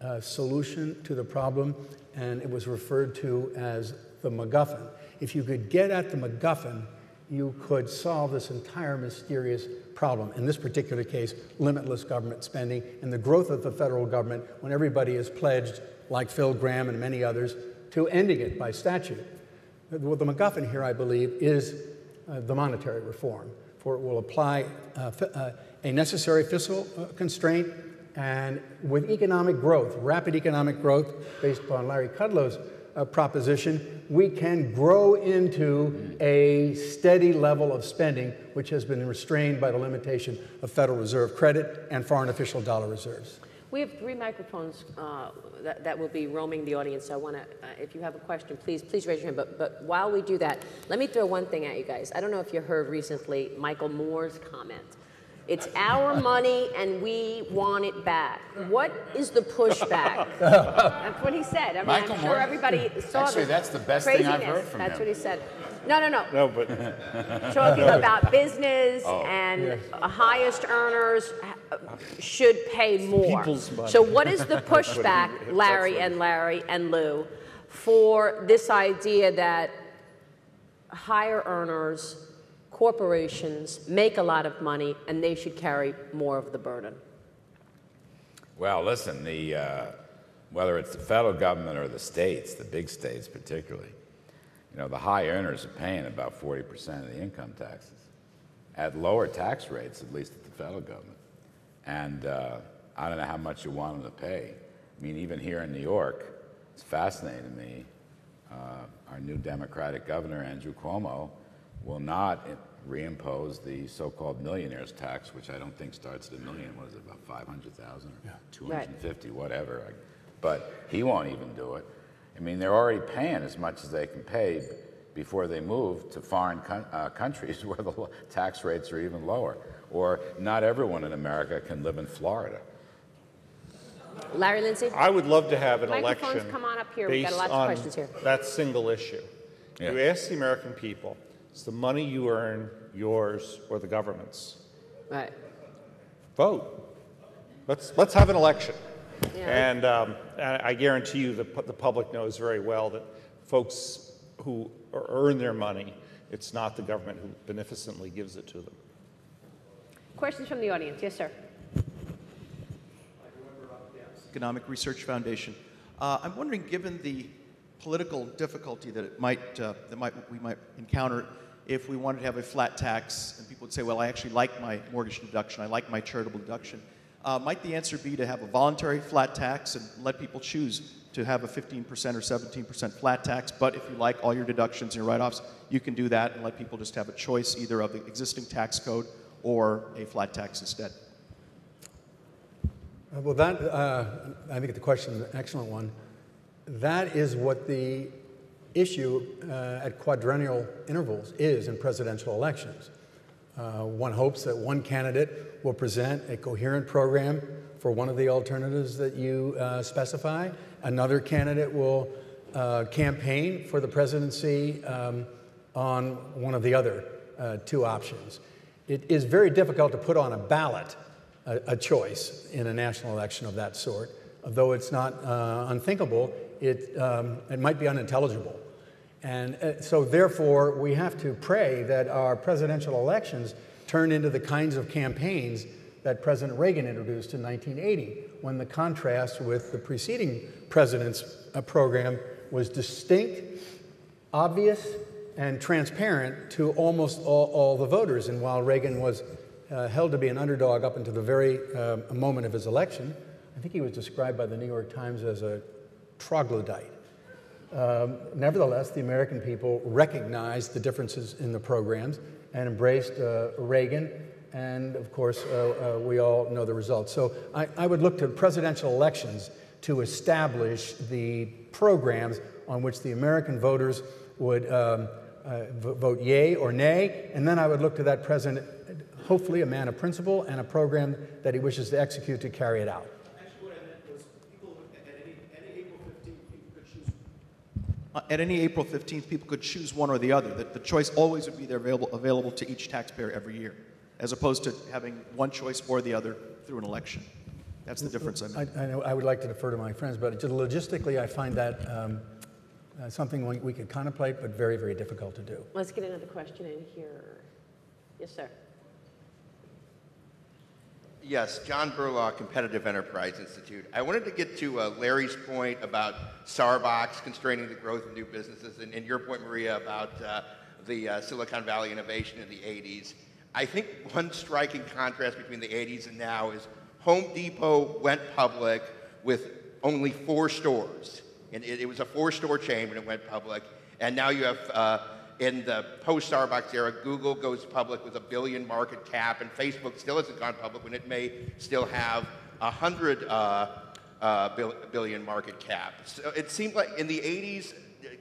uh, solution to the problem and it was referred to as the MacGuffin? If you could get at the MacGuffin, you could solve this entire mysterious problem. In this particular case, limitless government spending and the growth of the federal government when everybody is pledged, like Phil Gramm and many others, to ending it by statute. Well, the MacGuffin here, I believe, is uh, the monetary reform for it will apply uh, uh, a necessary fiscal uh, constraint and with economic growth, rapid economic growth based upon Larry Kudlow's uh, proposition, we can grow into a steady level of spending which has been restrained by the limitation of Federal Reserve credit and foreign official dollar reserves. We have three microphones uh, that, that, will be roaming the audience. So I want to, uh, if you have a question, please, please raise your hand. But, but while we do that, let me throw one thing at you guys. I don't know if you heard recently Michael Moore's comment. It's our money and we want it back. What is the pushback? that's what he said. I mean, Michael I'm sure Moore? everybody saw Actually, this. that's the best thing I've heard from That's him. what he said. No, no, no. No, but Talking about business Oh. and highest earners should pay more. People's money. So what is the pushback, Larry and Larry and Lou, for this idea that higher earners corporations make a lot of money and they should carry more of the burden? Well, listen, the, uh, whether it's the federal government or the states, the big states particularly, you know, the high earners are paying about 40% of the income taxes at lower tax rates, at least at the federal government. And uh, I don't know how much you want them to pay. I mean, even here in New York, it's fascinating to me. Uh, our new Democratic governor, Andrew Cuomo, will not reimpose the so-called millionaires tax, which I don't think starts at a million. What is it, about 500,000 or yeah. 250, right. whatever. But he won't even do it. I mean, they're already paying as much as they can pay before they move to foreign uh, countries where the tax rates are even lower. Or not everyone in America can live in Florida. Larry Lindsay? I would love to have an Microphones election come on up here. We've got lots of questions here. that single issue. Yeah. You ask the American people, is the money you earn yours or the government's? Right. Vote. Let's, let's have an election. Yeah. And um, I guarantee you the, the public knows very well that folks who earn their money, it's not the government who beneficently gives it to them. Questions from the audience? Yes, sir. Economic Research Foundation. Uh, I'm wondering, given the political difficulty that it might uh, that might we might encounter if we wanted to have a flat tax, and people would say, "Well, I actually like my mortgage deduction. I like my charitable deduction." Uh, might the answer be to have a voluntary flat tax and let people choose to have a 15% or 17% flat tax? But if you like all your deductions and your write-offs, you can do that and let people just have a choice either of the existing tax code or a flat tax instead. Uh, well, that, uh, I think the question is an excellent one. That is what the issue uh, at quadrennial intervals is in presidential elections. Uh, one hopes that one candidate will present a coherent program for one of the alternatives that you uh, specify. Another candidate will uh, campaign for the presidency um, on one of the other two options. It is very difficult to put on a ballot a, a choice in a national election of that sort. Though it's not uh, unthinkable, it, um, it might be unintelligible. And uh, so, therefore, we have to pray that our presidential elections turn into the kinds of campaigns that President Reagan introduced in 1980, when the contrast with the preceding president's uh, program was distinct, obvious, and transparent to almost all, all the voters. And while Reagan was uh, held to be an underdog up until the very uh, moment of his election. I think he was described by the New York Times as a troglodyte. Um, nevertheless, the American people recognized the differences in the programs and embraced uh, Reagan, and of course, uh, uh, we all know the results. So I, I, would look to presidential elections to establish the programs on which the American voters would um, uh, vote yay or nay, and then I would look to that president hopefully a man of principle and a program that he wishes to execute to carry it out. At any April 15th, people could choose one or the other. That the choice always would be there available, available to each taxpayer every year, as opposed to having one choice or the other through an election. That's the difference I, I, know, I would like to defer to my friends, but logistically, I find that um, uh, something we, we could contemplate, but very, very difficult to do. Let's get another question in here. Yes, sir. Yes, John Berlau, Competitive Enterprise Institute. I wanted to get to uh, Larry's point about Sarbox constraining the growth of new businesses, and, and your point, Maria, about uh, the uh, Silicon Valley innovation in the 80s. I think one striking contrast between the 80s and now is Home Depot went public with only four stores. And it, it was a four store chain when it went public. And now you have uh, in the post Sarbox era, Google goes public with a billion market cap, and Facebook still hasn't gone public when it may still have a hundred uh, uh, billion market cap. So it seemed like in the 80s,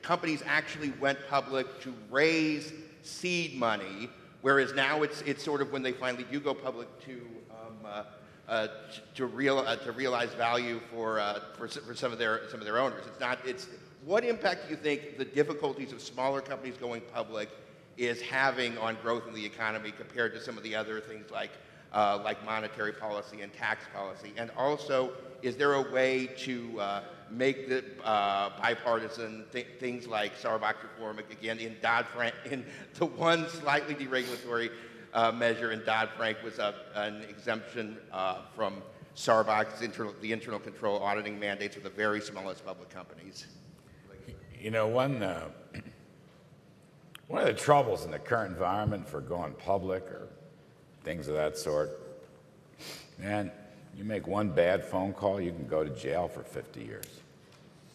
companies actually went public to raise seed money, whereas now it's, it's sort of when they finally do go public to um, uh, uh, to, real, uh, to realize value for, uh, for, for some of their some of their owners. It's not it's what impact do you think the difficulties of smaller companies going public is having on growth in the economy compared to some of the other things like, uh, like monetary policy and tax policy? And also, is there a way to, uh, make the uh, bipartisan th- things like Sarbox reform again in Dodd Frank. In the one slightly deregulatory uh, measure in Dodd Frank was a, an exemption uh, from Sarbox, internal, the internal control auditing mandates for the very smallest public companies. You know, one, uh, one of the troubles in the current environment for going public or things of that sort, man, you make one bad phone call, you can go to jail for 50 years.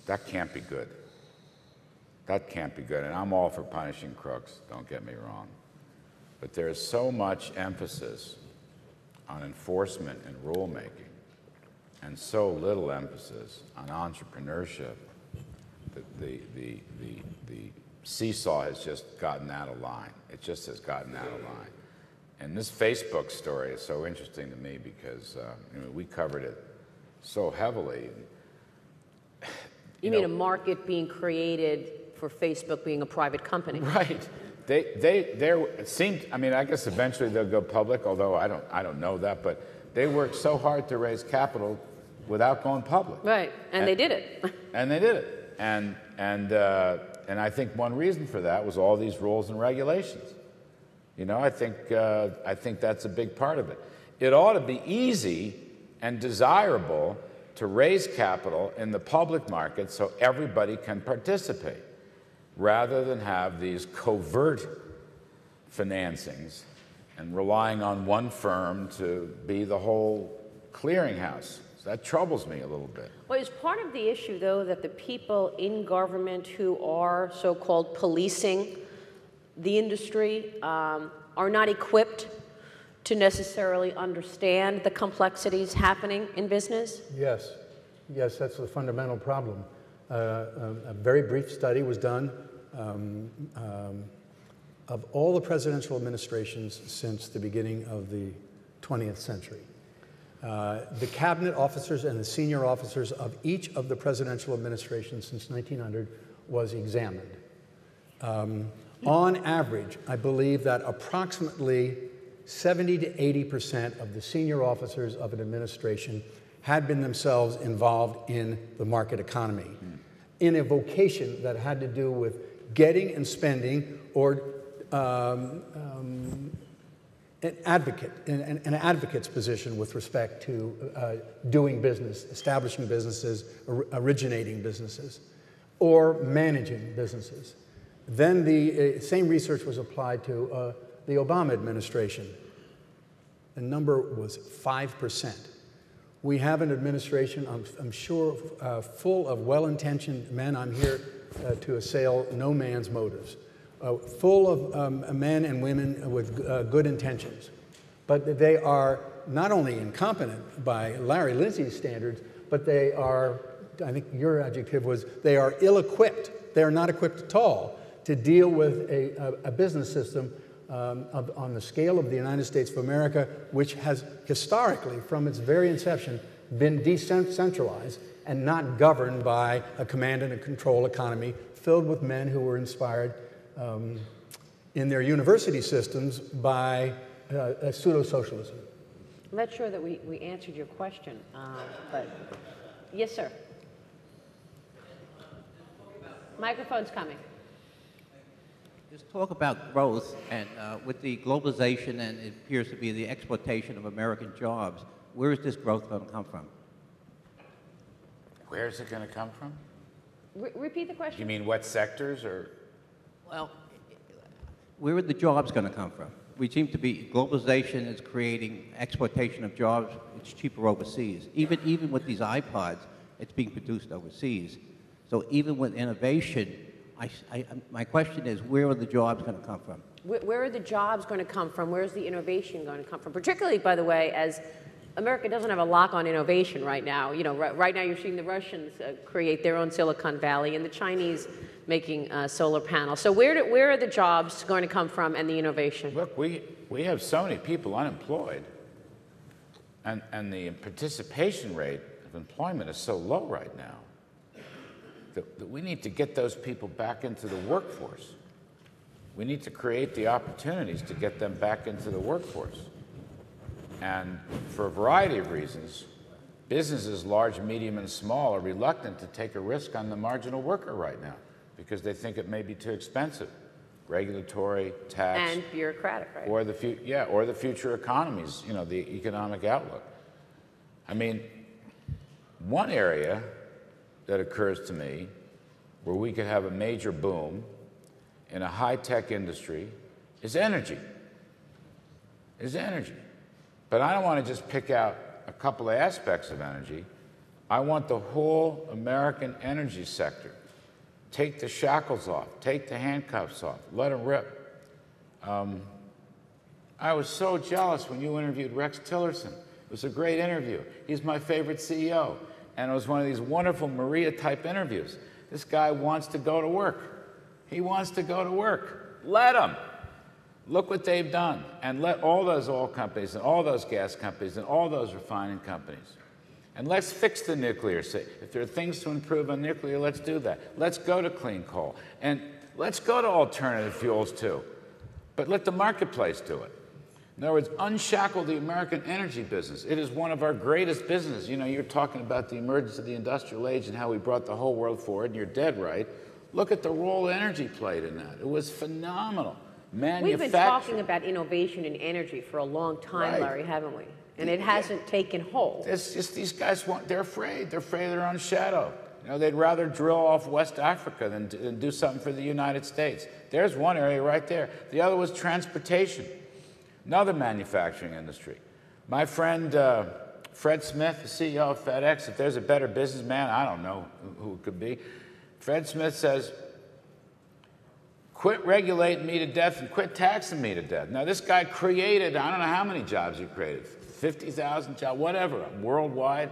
That can't be good. That can't be good. And I'm all for punishing crooks, don't get me wrong. But there's so much emphasis on enforcement and rulemaking, and so little emphasis on entrepreneurship the, the, the, the seesaw has just gotten out of line. It just has gotten out of line. And this Facebook story is so interesting to me because uh, you know, we covered it so heavily. You, mean a market being created for Facebook being a private company? Right. They, they, they it seemed, I mean, I guess eventually they'll go public, although I don't, I don't know that, but they worked so hard to raise capital without going public. Right, and, and they did it. and they did it. And, and, uh, and I think one reason for that was all these rules and regulations. You know, I think, uh, I think that's a big part of it. It ought to be easy and desirable to raise capital in the public market so everybody can participate rather than have these covert financings and relying on one firm to be the whole clearinghouse. So that troubles me a little bit. Well, is part of the issue, though, that the people in government who are so called policing the industry um, are not equipped to necessarily understand the complexities happening in business? Yes, yes, that's the fundamental problem. Uh, a, a, very brief study was done um, um, of all the presidential administrations since the beginning of the 20th century. Uh, the cabinet officers and the senior officers of each of the presidential administrations since 1900 was examined. Um, on average, I believe that approximately 70 to 80 percent of the senior officers of an administration had been themselves involved in the market economy, in a vocation that had to do with getting and spending or um, um, an advocate, an, an, advocate's position with respect to uh, doing business, establishing businesses, or originating businesses, or managing businesses. Then the uh, same research was applied to uh, the Obama administration. The number was 5%. We have an administration, I'm, I'm sure, uh, full of well intentioned men. I'm here uh, to assail no man's motives. Uh, full of um, men and women with uh, good intentions. But they are not only incompetent by Larry Lindsay's standards, but they are, I think your adjective was, they are ill equipped. They are not equipped at all to deal with a, a, a business system um, of, on the scale of the United States of America, which has historically, from its very inception, been decentralized and not governed by a command and a control economy filled with men who were inspired um, in their university systems by uh, pseudo socialism. I'm not sure that we, we answered your question, uh, but yes, sir. Microphone's coming. Just talk about growth, and uh, with the globalization and it appears to be the exploitation of American jobs, where is this growth going to come from? Where is it going to come from? Re repeat the question. You mean what sectors or? Well, where are the jobs going to come from? We seem to be, globalization is creating exploitation of jobs. It's cheaper overseas. Even, even with these iPods, it's being produced overseas. So even with innovation, I, I, my question is, where are the jobs going to come from? Where, where are the jobs going to come from? Where's the innovation going to come from? Particularly, by the way, as America doesn't have a lock on innovation right now. You know, right, right now you're seeing the Russians uh, create their own Silicon Valley and the Chinese making uh, solar panels. So where, do, where are the jobs going to come from and the innovation? Look, we, we have so many people unemployed, and, and the participation rate of employment is so low right now that, that we need to get those people back into the workforce. We need to create the opportunities to get them back into the workforce. And for a variety of reasons, businesses, large, medium, and small, are reluctant to take a risk on the marginal worker right now because they think it may be too expensive. Regulatory, tax, And bureaucratic, right? or the fu- yeah, or the future economies, you know, the economic outlook. I mean, one area that occurs to me where we could have a major boom in a high-tech industry is energy. Is energy. But I don't want to just pick out a couple of aspects of energy. I want the whole American energy sector. Take the shackles off, take the handcuffs off, let them rip. Um, I was so jealous when you interviewed Rex Tillerson. It was a great interview. He's my favorite CEO. And it was one of these wonderful Maria type interviews. This guy wants to go to work. He wants to go to work. Let him. Look what they've done. And let all those oil companies and all those gas companies and all those refining companies. And let's fix the nuclear. If there are things to improve on nuclear, let's do that. Let's go to clean coal. And let's go to alternative fuels too. But let the marketplace do it. In other words, unshackle the American energy business. It is one of our greatest businesses. You know, you're talking about the emergence of the industrial age and how we brought the whole world forward, and you're dead right. Look at the role energy played in that. It was phenomenal. We've been talking about innovation in energy for a long time, Right. Larry, haven't we? And it hasn't taken hold. It's just these guys want, they're afraid. They're afraid of their own shadow. You know, they'd rather drill off West Africa than, than do something for the United States. There's one area right there. The other was transportation, another manufacturing industry. My friend uh, Fred Smith, the CEO of FedEx, if there's a better businessman, I don't know who- who it could be. Fred Smith says, quit regulating me to death and quit taxing me to death. Now, this guy created, I don't know how many jobs he created, 50,000 jobs, whatever, worldwide.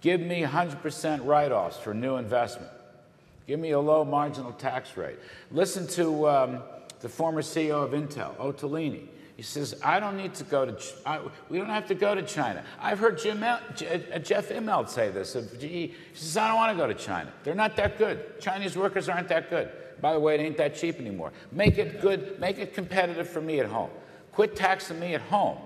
Give me 100% write offs for new investment. Give me a low marginal tax rate. Listen to um, the former CEO of Intel, Otellini. He says, I don't need to go to, Ch- I, we don't have to go to China. I've heard Jim J, uh, Jeff Immelt say this of GE. He says, I don't want to go to China. They're not that good. Chinese workers aren't that good. By the way, it ain't that cheap anymore. Make it good, make it competitive for me at home. Quit taxing me at home.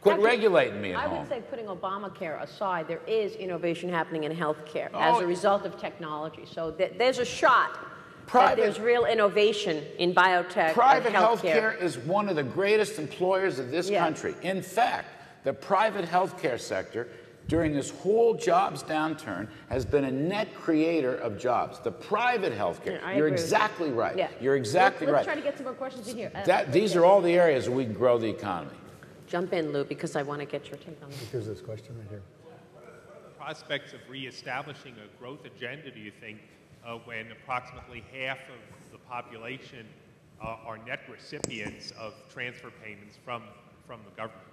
Quit Actually, regulating me at I home. I would say putting Obamacare aside, there is innovation happening in healthcare oh, as Oh. a result of technology. So th- there's a shot Private- that there's real innovation in biotech Private healthcare. care is one of the greatest employers of this Yeah. country. In fact, the private healthcare sector during this whole jobs downturn has been a net creator of jobs. The private healthcare. Yeah, You're agree with you. exactly right. Yeah. You're exactly Let's right. try to get some more questions in here. Uh, that, these are all the areas where we can grow the economy. Jump in, Lou, because I want to get your take on this. Here's this question right here. prospects of reestablishing a growth agenda, do you think, uh, when approximately half of the population uh, are net recipients of transfer payments from, from the government?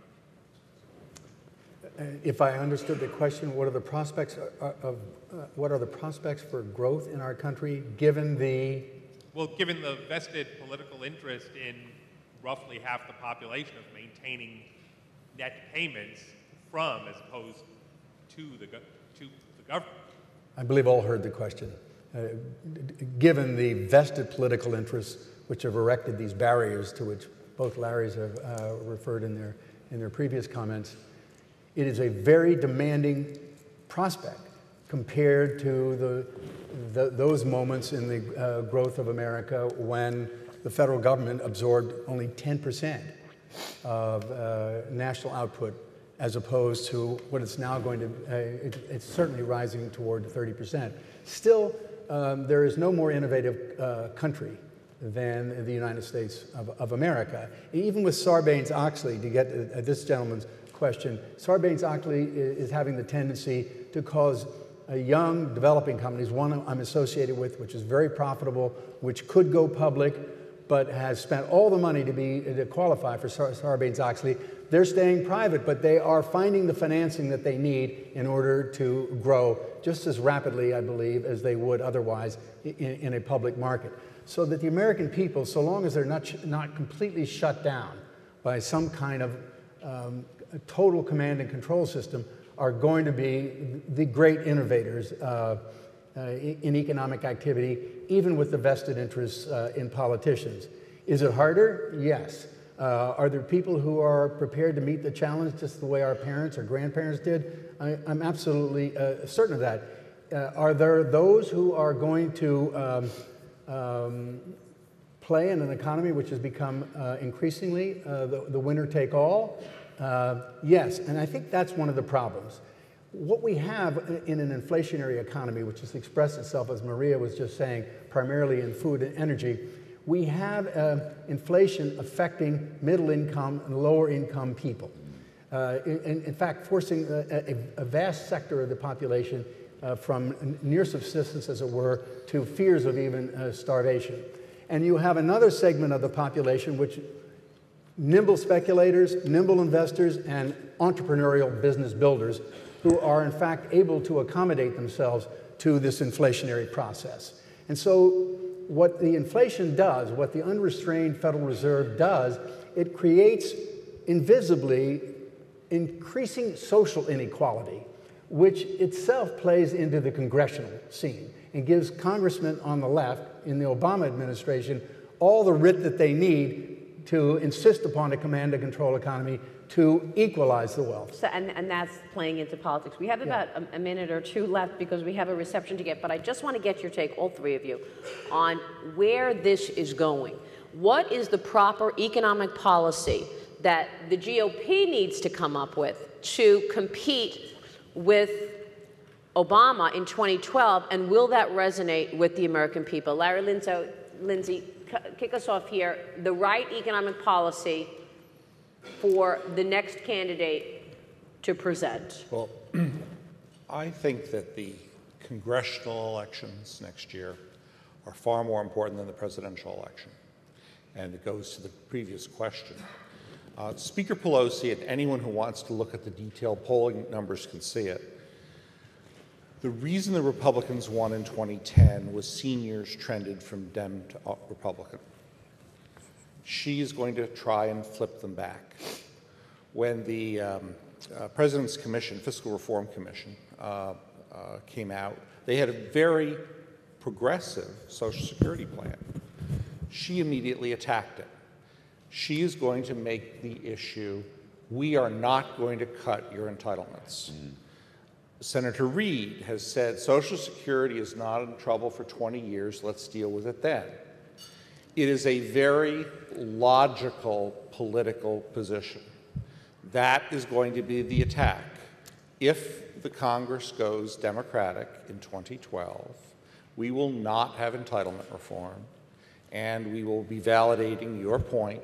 Uh, If I understood the question, what are the prospects of, of uh, what are the prospects for growth in our country given the Well, given the vested political interest in roughly half the population of maintaining net payments from as opposed to the, to the government. I believe all heard the question. Uh, given the vested political interests which have erected these barriers to which both Larrys have uh, referred in their, in their previous comments, it is a very demanding prospect compared to the, the, those moments in the uh, growth of America when the federal government absorbed only 10% of uh, national output as opposed to what it's now going to, uh, it, it's certainly rising toward 30%. Still, um, there is no more innovative uh, country than the United States of, of America. Even with Sarbanes-Oxley, to get at this gentleman's question, Sarbanes-Oxley is having the tendency to cause young developing companies, one I'm associated with, which is very profitable, which could go public, but has spent all the money to be to qualify for Sarbanes-Oxley. They're staying private, but they are finding the financing that they need in order to grow just as rapidly, I believe, as they would otherwise in, in a public market. So that the American people, so long as they're not, not completely shut down by some kind of um, total command and control system, are going to be the great innovators uh, uh, in economic activity, even with the vested interests uh, in politicians. Is it harder? Yes. Uh, are there people who are prepared to meet the challenge just the way our parents or grandparents did? I, am absolutely uh, certain of that. Uh, are there those who are going to um, um, play in an economy which has become increasingly the, the, winner take all? Uh, yes, and I think that's one of the problems. What we have in an inflationary economy, which has expressed itself, as Maria was just saying, primarily in food and energy, we have uh, inflation affecting middle income and lower income people. Uh, in, in, fact, forcing a, a, a, vast sector of the population uh, from near subsistence, as it were, to fears of even uh, starvation. And you have another segment of the population which nimble speculators, nimble investors, and entrepreneurial business builders who are, in fact, able to accommodate themselves to this inflationary process. And so what the inflation does, what the unrestrained Federal Reserve does, it creates invisibly increasing social inequality, which itself plays into the congressional scene and gives congressmen on the left in the Obama administration all the writ that they need to insist upon a command and control economy to equalize the wealth. So, and, and that's playing into politics. We have about yeah. a, a, minute or two left because we have a reception to get, but I just want to get your take, all three of you, on where this is going. What is the proper economic policy that the GOP needs to come up with to compete with Obama in 2012, and will that resonate with the American people? Larry Lindsay, Lindsay kick us off here. The right economic policy for the next candidate to present? Well, I think that the congressional elections next year are far more important than the presidential election. And it goes to the previous question. Uh, Speaker Pelosi and anyone who wants to look at the detailed polling numbers can see it. The reason the Republicans won in 2010 was seniors trended from Dem to Republican she's going to try and flip them back. When the um, uh, President's Commission, Fiscal Reform Commission, uh, uh, came out, they had a very progressive Social Security plan. She immediately attacked it. She is going to make the issue we are not going to cut your entitlements. Mm. Senator Reid has said Social Security is not in trouble for 20 years, let's deal with it then. It is a very logical political position. That is going to be the attack. If the Congress goes Democratic in 2012, we will not have entitlement reform, and we will be validating your point,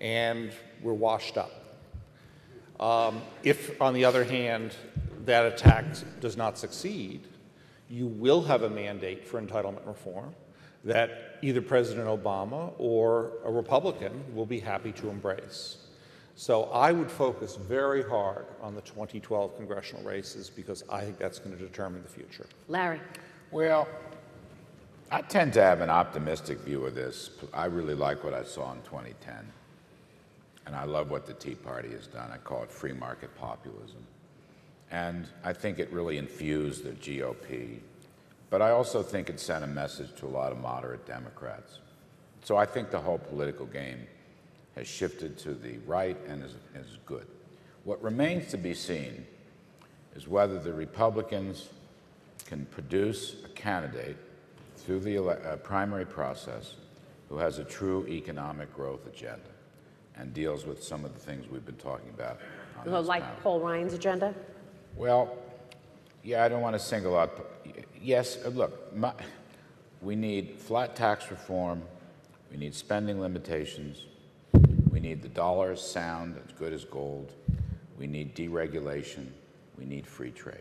and we're washed up. Um, if, on the other hand, that attack does not succeed, you will have a mandate for entitlement reform that either President Obama or a Republican will be happy to embrace. So I would focus very hard on the 2012 congressional races because I think that's going to determine the future. Larry. Well, I tend to have an optimistic view of this. I really like what I saw in 2010. And I love what the Tea Party has done. I call it free market populism. And I think it really infused the GOP but I also think it sent a message to a lot of moderate Democrats. So I think the whole political game has shifted to the right and is, is good. What remains to be seen is whether the Republicans can produce a candidate through the uh, primary process who has a true economic growth agenda and deals with some of the things we've been talking about. like panel. Paul Ryan's agenda? Well, yeah, I don't want to single out yes, uh, look, my, we need flat tax reform, we need spending limitations, we need the dollar sound as good as gold, we need deregulation, we need free trade.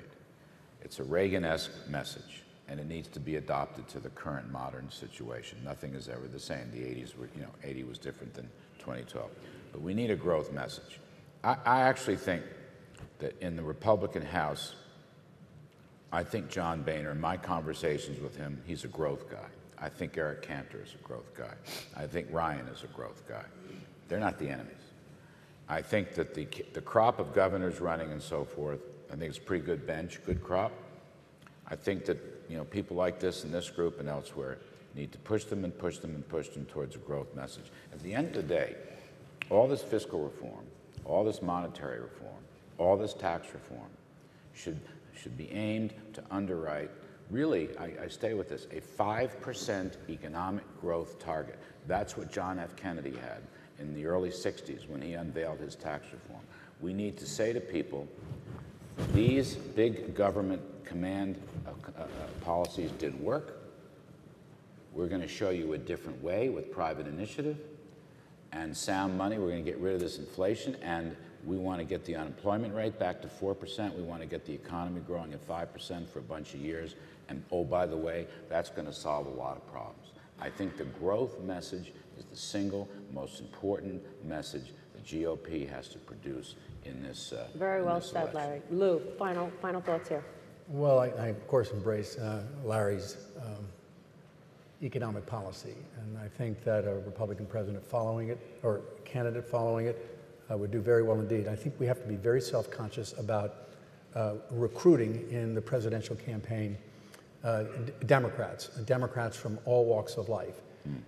It's a Reagan-esque message, and it needs to be adopted to the current modern situation. Nothing is ever the same. The 80s were, you know, 80 was different than 2012. But we need a growth message. I, I actually think that in the Republican House, I think John Boehner, in my conversations with him, he's a growth guy. I think Eric Cantor is a growth guy. I think Ryan is a growth guy. They're not the enemies. I think that the, the crop of governors running and so forth, I think it's a pretty good bench, good crop. I think that you know people like this in this group and elsewhere need to push them and push them and push them towards a growth message. At the end of the day, all this fiscal reform, all this monetary reform, all this tax reform should, should be aimed to underwrite, really, I, I stay with this, a 5% economic growth target. That's what John F. Kennedy had in the early 60s when he unveiled his tax reform. We need to say to people, these big government command uh, uh, uh policies did work. We're going to show you a different way with private initiative and sound money. We're going to get rid of this inflation, and we want to get the unemployment rate back to 4%. We want to get the economy growing at 5% for a bunch of years. And oh, by the way, that's going to solve a lot of problems. I think the growth message is the single most important message the GOP has to produce in this. Uh, Very in well this said, election. Larry. Lou, final, final thoughts here. Well, I, I of course embrace uh, Larry's um, economic policy. And I think that a Republican president following it, or candidate following it, uh, would do very well indeed. I think we have to be very self-conscious about uh, recruiting in the presidential campaign uh, Democrats, Democrats from all walks of life.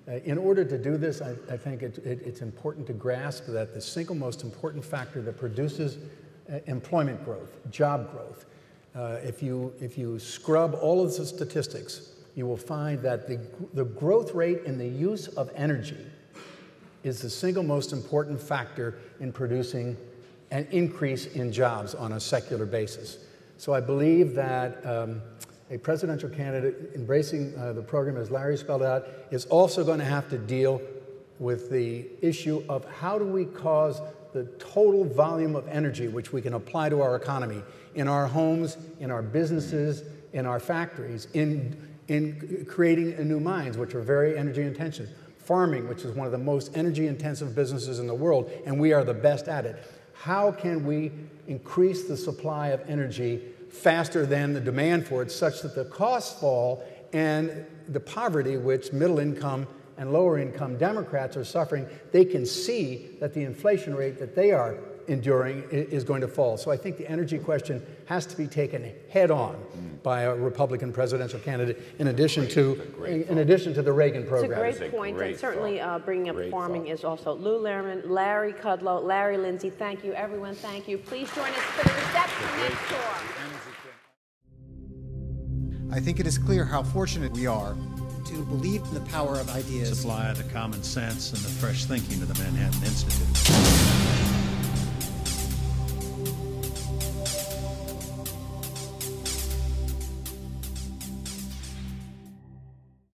Uh, in order to do this, I, I think it, it, it's important to grasp that the single most important factor that produces uh, employment growth, job growth, uh, if, you, if you scrub all of the statistics, you will find that the, the growth rate in the use of energy is the single most important factor in producing an increase in jobs on a secular basis. So I believe that um, a presidential candidate embracing uh, the program as Larry spelled out is also going to have to deal with the issue of how do we cause the total volume of energy which we can apply to our economy in our homes, in our businesses, in our factories, in in creating new mines, which are very energy intensive. Farming, which is one of the most energy intensive businesses in the world, and we are the best at it. How can we increase the supply of energy faster than the demand for it such that the costs fall and the poverty which middle income and lower income Democrats are suffering, they can see that the inflation rate that they are enduring is going to fall. So I think the energy question has to be taken head on mm. by a Republican presidential candidate in addition to in addition to the Reagan program. It's a great point, great and certainly uh, bringing up great farming thought. is also Lou Lehrman, Larry Kudlow, Larry Lindsay. Thank you, everyone. Thank you. Please join us for the reception next door. I think it is clear how fortunate we are to believe in the power of ideas. Supply the common sense and the fresh thinking of the Manhattan Institute.